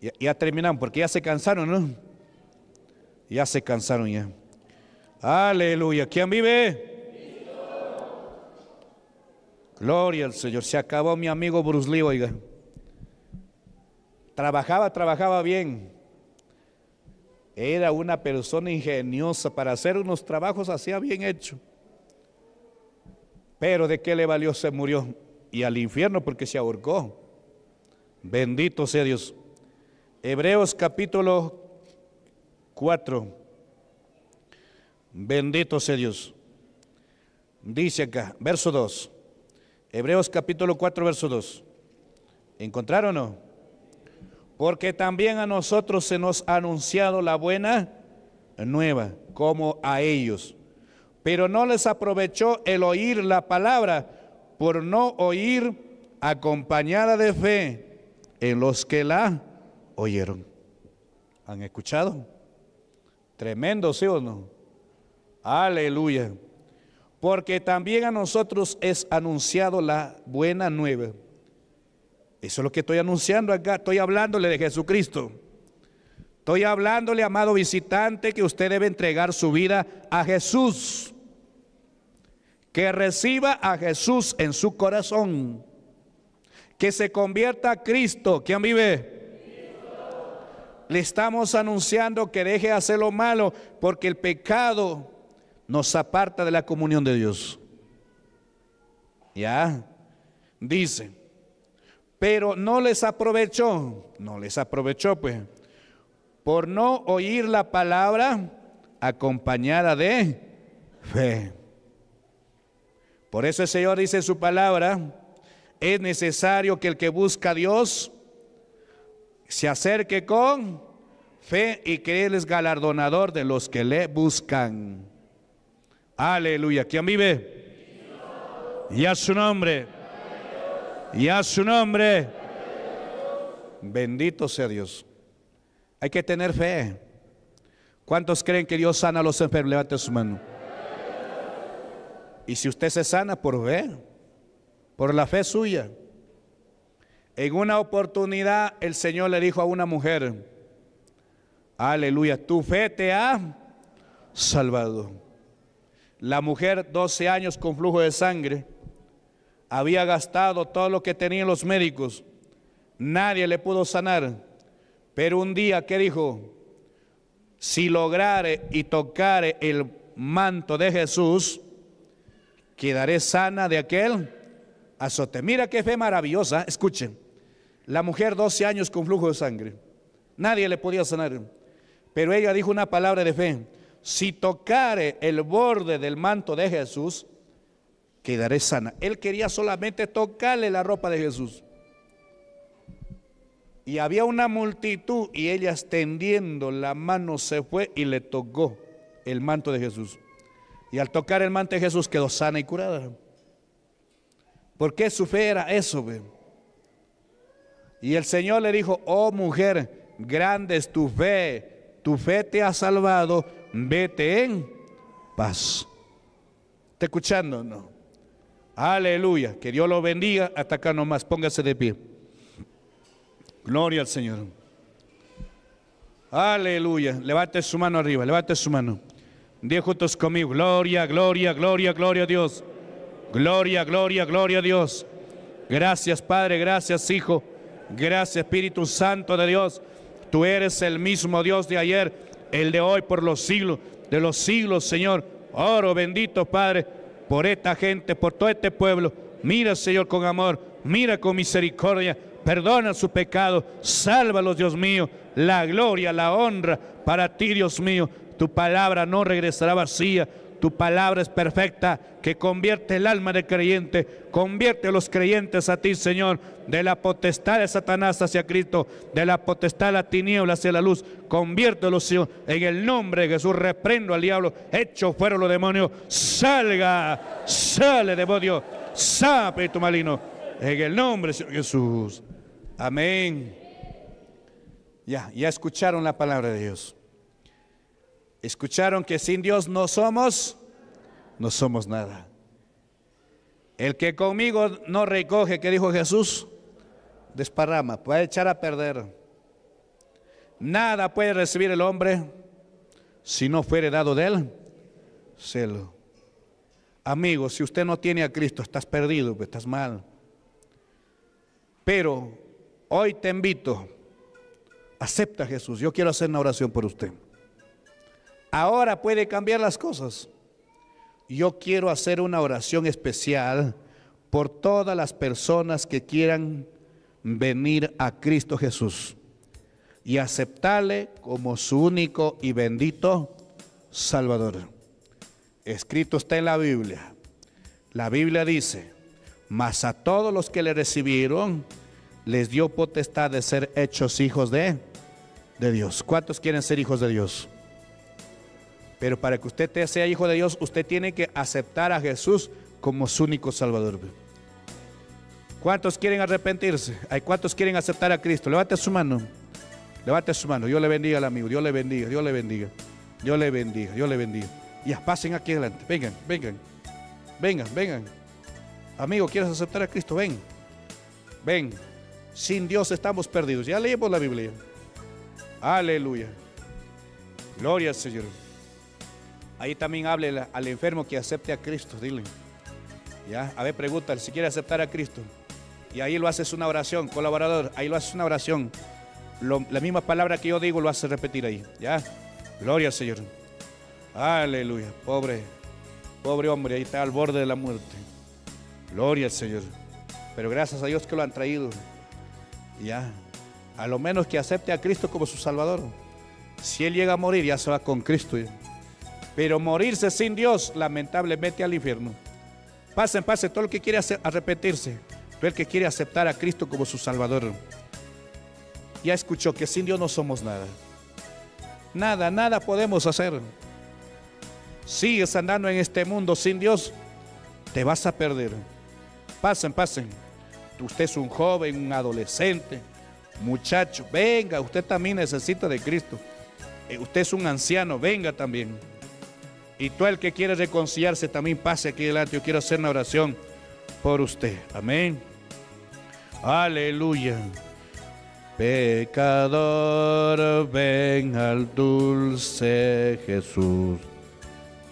Ya, ya terminamos, porque ya se cansaron, ¿no? Ya se cansaron ya. Aleluya. ¿Quién vive? Gloria al Señor. Se acabó mi amigo Bruce Lee, oiga. Trabajaba, trabajaba bien. Era una persona ingeniosa para hacer unos trabajos, hacía bien hecho. Pero de qué le valió, se murió. Y al infierno porque se ahorcó. Bendito sea Dios. Hebreos capítulo 4. Bendito sea Dios. Dice acá, verso 2. Hebreos capítulo 4, verso 2. ¿Encontraron o no? Porque también a nosotros se nos ha anunciado la buena nueva, como a ellos. Pero no les aprovechó el oír la palabra por no oír acompañada de fe en los que la oyeron. ¿Han escuchado? Tremendo, ¿sí o no? Aleluya. Porque también a nosotros es anunciado la buena nueva. Eso es lo que estoy anunciando acá. Estoy hablándole de Jesucristo. Estoy hablándole, amado visitante, que usted debe entregar su vida a Jesús. Que reciba a Jesús en su corazón. Que se convierta a Cristo. ¿Quién vive? Le estamos anunciando que deje de hacer lo malo porque el pecado nos aparta de la comunión de Dios. Ya, dice, pero no les aprovechó, no les aprovechó pues, por no oír la palabra acompañada de fe. Por eso el Señor dice su palabra, es necesario que el que busca a Dios se acerque con fe y que Él es galardonador de los que le buscan. Aleluya. ¿Quién vive? Y a su nombre. Y a su nombre. Bendito sea Dios. Hay que tener fe. ¿Cuántos creen que Dios sana a los enfermos? Levante su mano. Y si usted se sana por fe, por la fe suya. En una oportunidad el Señor le dijo a una mujer, aleluya, tu fe te ha salvado. La mujer, 12 años con flujo de sangre, había gastado todo lo que tenían los médicos. Nadie le pudo sanar. Pero un día, ¿qué dijo? Si lograre y tocare el manto de Jesús, quedaré sana de aquel azote. Mira qué fe maravillosa. Escuchen, la mujer 12 años con flujo de sangre. Nadie le podía sanar. Pero ella dijo una palabra de fe si tocare el borde del manto de Jesús, quedaré sana. Él quería solamente tocarle la ropa de Jesús. Y había una multitud y ella extendiendo la mano se fue y le tocó el manto de Jesús. Y al tocar el manto de Jesús quedó sana y curada. Porque su fe era eso. Y el Señor le dijo, oh mujer, grande es tu fe, tu fe te ha salvado, vete en paz. ¿Está escuchando? No. Aleluya. Que Dios lo bendiga. Hasta acá nomás. Póngase de pie. Gloria al Señor. Aleluya. Levante su mano arriba. Levante su mano. Diez juntos conmigo. Gloria, gloria, gloria, gloria a Dios. Gloria, gloria, gloria a Dios. Gracias Padre, gracias Hijo. Gracias Espíritu Santo de Dios. Tú eres el mismo Dios de ayer, el de hoy, por los siglos de los siglos, Señor. Oro bendito, Padre, por esta gente, por todo este pueblo. Mira, Señor, con amor, mira con misericordia, perdona su pecado, sálvalos, Dios mío. La gloria, la honra para ti, Dios mío. Tu palabra no regresará vacía, tu palabra es perfecta, que convierte el alma del creyente, convierte a los creyentes a ti, Señor, de la potestad de Satanás hacia Cristo, de la potestad de la tiniebla hacia la luz. Conviértelo, Señor, en el nombre de Jesús. Reprendo al diablo, echo fuera los demonios. Salga, sale, demonio, sabe tu malino, en el nombre de Señor Jesús. Amén. Ya, ya escucharon la palabra de Dios. Escucharon que sin Dios no somos, no somos nada. El que conmigo no recoge, que dijo Jesús, desparrama, puede echar a perder. Nada puede recibir el hombre si no fuere dado de él celo. Amigo, si usted no tiene a Cristo, estás perdido, pues, estás mal. Pero hoy te invito, acepta a Jesús. Yo quiero hacer una oración por usted. Ahora puede cambiar las cosas. Yo quiero hacer una oración especial por todas las personas que quieran venir a Cristo Jesús y aceptarle como su único y bendito Salvador. Escrito está en la Biblia. La Biblia dice, mas a todos los que le recibieron, les dio potestad de ser hechos hijos de, de Dios. ¿Cuántos quieren ser hijos de Dios? Pero para que usted sea hijo de Dios, usted tiene que aceptar a Jesús como su único Salvador. ¿Cuántos quieren arrepentirse? ¿Hay cuántos quieren aceptar a Cristo? Levante su mano. Levante su mano. Dios le bendiga al amigo. Dios le bendiga. Dios le bendiga. Dios le bendiga. Dios le bendiga. Ya, pasen aquí adelante. Vengan, vengan. Vengan, vengan. Amigo, ¿quieres aceptar a Cristo? Ven. Ven. Sin Dios estamos perdidos. Ya leímos la Biblia. Aleluya. Gloria al Señor. Ahí también hable al enfermo que acepte a Cristo. Dile. Ya, a ver, pregúntale si quiere aceptar a Cristo. Y ahí lo haces una oración, colaborador. Ahí lo haces una oración. la misma palabra que yo digo lo hace repetir ahí. Ya. Gloria al Señor. Aleluya. Pobre, pobre hombre, ahí está al borde de la muerte. Gloria al Señor. Pero gracias a Dios que lo han traído. Ya. A lo menos que acepte a Cristo como su Salvador. Si Él llega a morir, ya se va con Cristo. Pero morirse sin Dios, lamentablemente al infierno. Pasen, pasen, todo el que quiere arrepentirse, todo el que quiere aceptar a Cristo como su Salvador. Ya escuchó que sin Dios no somos nada. Nada, nada podemos hacer. Sigues andando en este mundo sin Dios, te vas a perder. Pasen, pasen. Usted es un joven, un adolescente, muchacho, venga, usted también necesita de Cristo. Eh, usted es un anciano, venga también. Y todo el que quiere reconciliarse también pase aquí delante. Yo quiero hacer una oración por usted. Amén. Aleluya. Pecador, ven al dulce Jesús.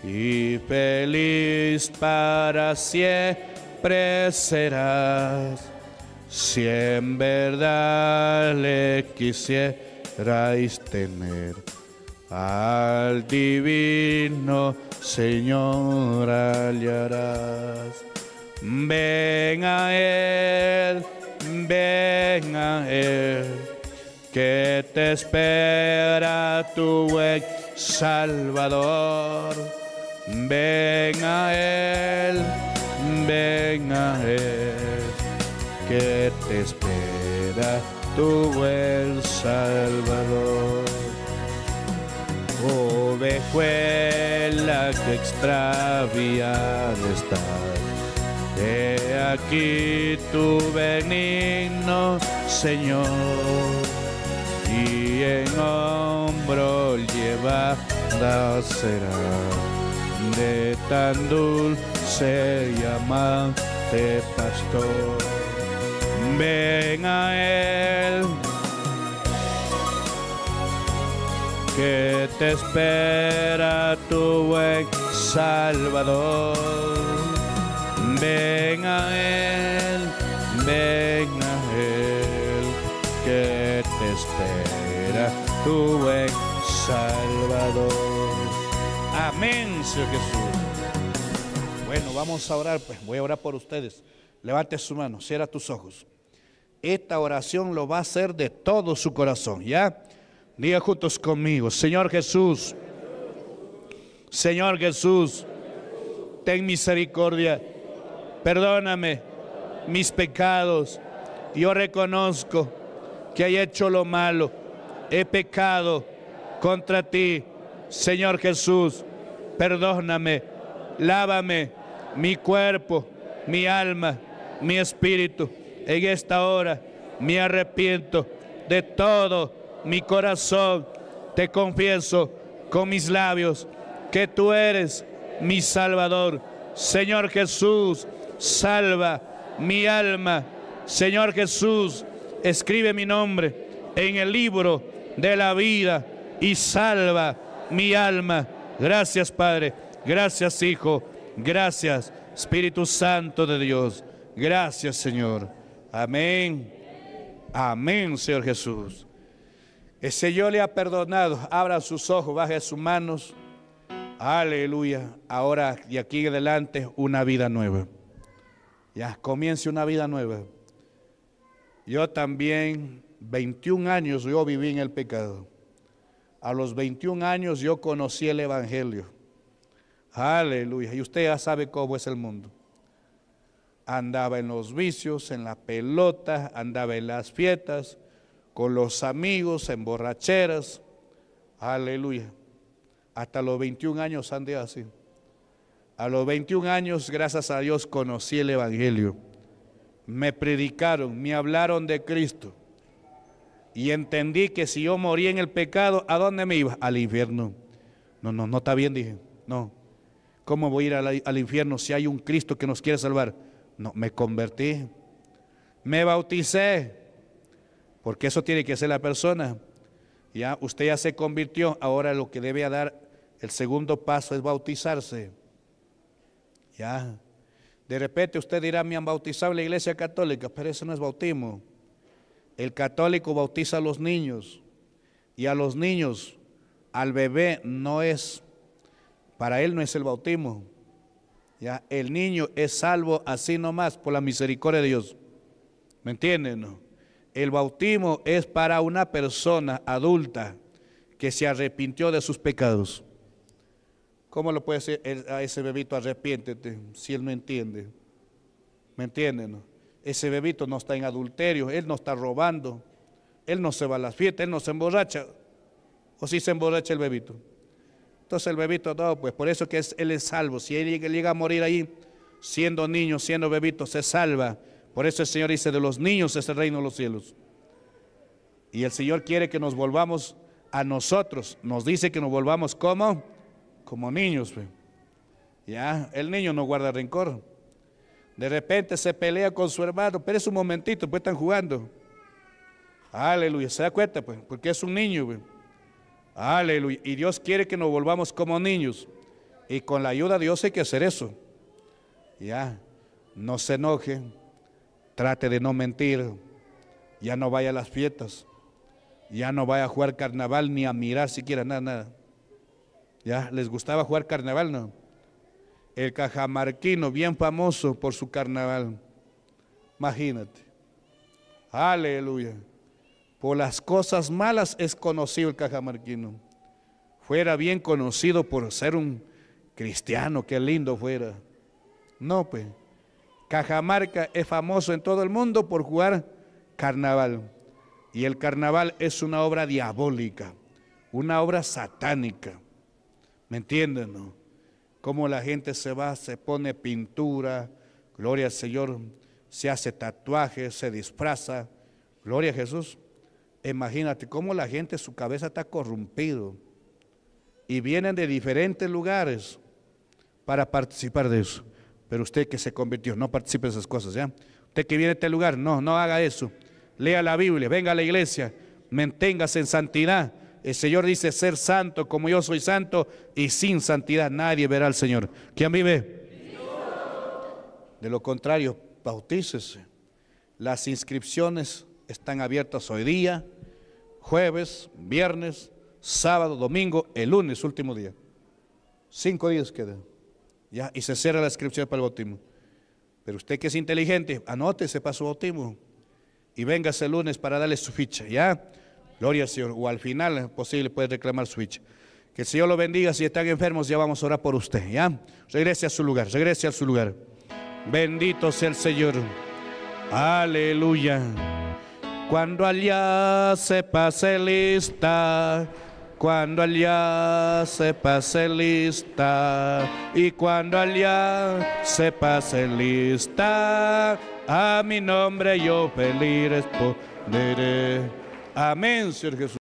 Y feliz para siempre serás. Si en verdad le quisierais tener al divino Señor hallarás. Ven a Él, ven a Él, que te espera tu buen Salvador. Ven a Él, ven a Él, que te espera tu buen Salvador ovejuela que extraviada estar. He aquí tu benigno Señor, y en hombro llevada será de tan dulce y amante pastor. Ven a él que te espera tu buen Salvador. Ven a Él, ven a Él, que te espera tu buen Salvador. Amén, Señor Jesús. Bueno, vamos a orar, pues voy a orar por ustedes. Levante su mano, cierra tus ojos. Esta oración lo va a hacer de todo su corazón, ¿ya? Diga juntos conmigo, Señor Jesús, Señor Jesús, ten misericordia, perdóname mis pecados. Yo reconozco que he hecho lo malo, he pecado contra ti. Señor Jesús, perdóname, lávame mi cuerpo, mi alma, mi espíritu. En esta hora me arrepiento de todo mi corazón, te confieso con mis labios que tú eres mi Salvador. Señor Jesús, salva mi alma. Señor Jesús, escribe mi nombre en el libro de la vida y salva mi alma. Gracias Padre, gracias Hijo, gracias Espíritu Santo de Dios. Gracias Señor. Amén. Amén, Señor Jesús. El Señor le ha perdonado. Abra sus ojos, baje sus manos. Aleluya. Ahora de aquí adelante una vida nueva. Ya comience una vida nueva. Yo también, 21 años yo viví en el pecado. A los 21 años yo conocí el Evangelio. Aleluya. Y usted ya sabe cómo es el mundo andaba en los vicios, en la pelota, andaba en las fiestas, con los amigos, en borracheras. Aleluya. Hasta los 21 años andé así. A los 21 años, gracias a Dios, conocí el Evangelio. Me predicaron, me hablaron de Cristo. Y entendí que si yo moría en el pecado, ¿a dónde me iba? Al infierno. No, no, no está bien, dije. No. ¿Cómo voy a ir al, al infierno si hay un Cristo que nos quiere salvar? No, me convertí. Me bauticé. Porque eso tiene que ser la persona. Ya, usted ya se convirtió. Ahora lo que debe dar el segundo paso es bautizarse. Ya. De repente usted dirá, me han bautizado la iglesia católica, pero eso no es bautismo. El católico bautiza a los niños. Y a los niños, al bebé no es, para él no es el bautismo. Ya, el niño es salvo así nomás por la misericordia de Dios. ¿Me entienden? No? El bautismo es para una persona adulta que se arrepintió de sus pecados. ¿Cómo lo puede decir a ese bebito arrepiéntete si él no entiende? ¿Me entienden? Ese bebito no está en adulterio, él no está robando, él no se va a las fiestas, él no se emborracha. ¿O si se emborracha el bebito? Entonces el bebito no, pues por eso que él es salvo. Si él llega a morir ahí, siendo niño, siendo bebito, se salva. Por eso el Señor dice, de los niños es el reino de los cielos. Y el Señor quiere que nos volvamos a nosotros. Nos dice que nos volvamos como, como niños. Ya, el niño no guarda rencor. De repente se pelea con su hermano, pero es un momentito, pues están jugando. Aleluya, se da cuenta, pues, porque es un niño. Aleluya. Y Dios quiere que nos volvamos como niños. Y con la ayuda de Dios hay que hacer eso. Ya, no se enoje, trate de no mentir, ya no vaya a las fiestas, ya no vaya a jugar carnaval ni a mirar siquiera nada, nada. Ya, ¿les gustaba jugar carnaval? No. El cajamarquino, bien famoso por su carnaval. Imagínate. Aleluya. Por las cosas malas es conocido el cajamarquino. Fuera bien conocido por ser un cristiano, qué lindo fuera. No, pues. Cajamarca es famoso en todo el mundo por jugar carnaval. Y el carnaval es una obra diabólica, una obra satánica. ¿Me entienden? No? Cómo la gente se va, se pone pintura, gloria al Señor, se hace tatuajes, se disfraza, gloria a Jesús. Imagínate cómo la gente, su cabeza está corrompido y vienen de diferentes lugares para participar de eso. Pero usted que se convirtió, no participe de esas cosas, ¿ya? Usted que viene de este lugar, no, no haga eso. Lea la Biblia, venga a la iglesia, manténgase en santidad. El Señor dice ser santo como yo soy santo y sin santidad nadie verá al Señor. ¿Quién vive? De lo contrario, bautícese. Las inscripciones están abiertas hoy día jueves, viernes, sábado, domingo, el lunes, último día. Cinco días quedan. Ya, y se cierra la inscripción para el bautismo. Pero usted que es inteligente, anótese para su bautismo. Y véngase el lunes para darle su ficha, ¿ya? Gloria al Señor. O al final, posible, puede reclamar su ficha. Que el Señor lo bendiga. Si están enfermos, ya vamos a orar por usted, ¿ya? Regrese a su lugar, regrese a su lugar. Bendito sea el Señor. Aleluya. Cuando allá se pase lista, cuando allá se pase lista, y cuando allá se pase lista, a mi nombre yo feliz responderé. Amén, Señor Jesús.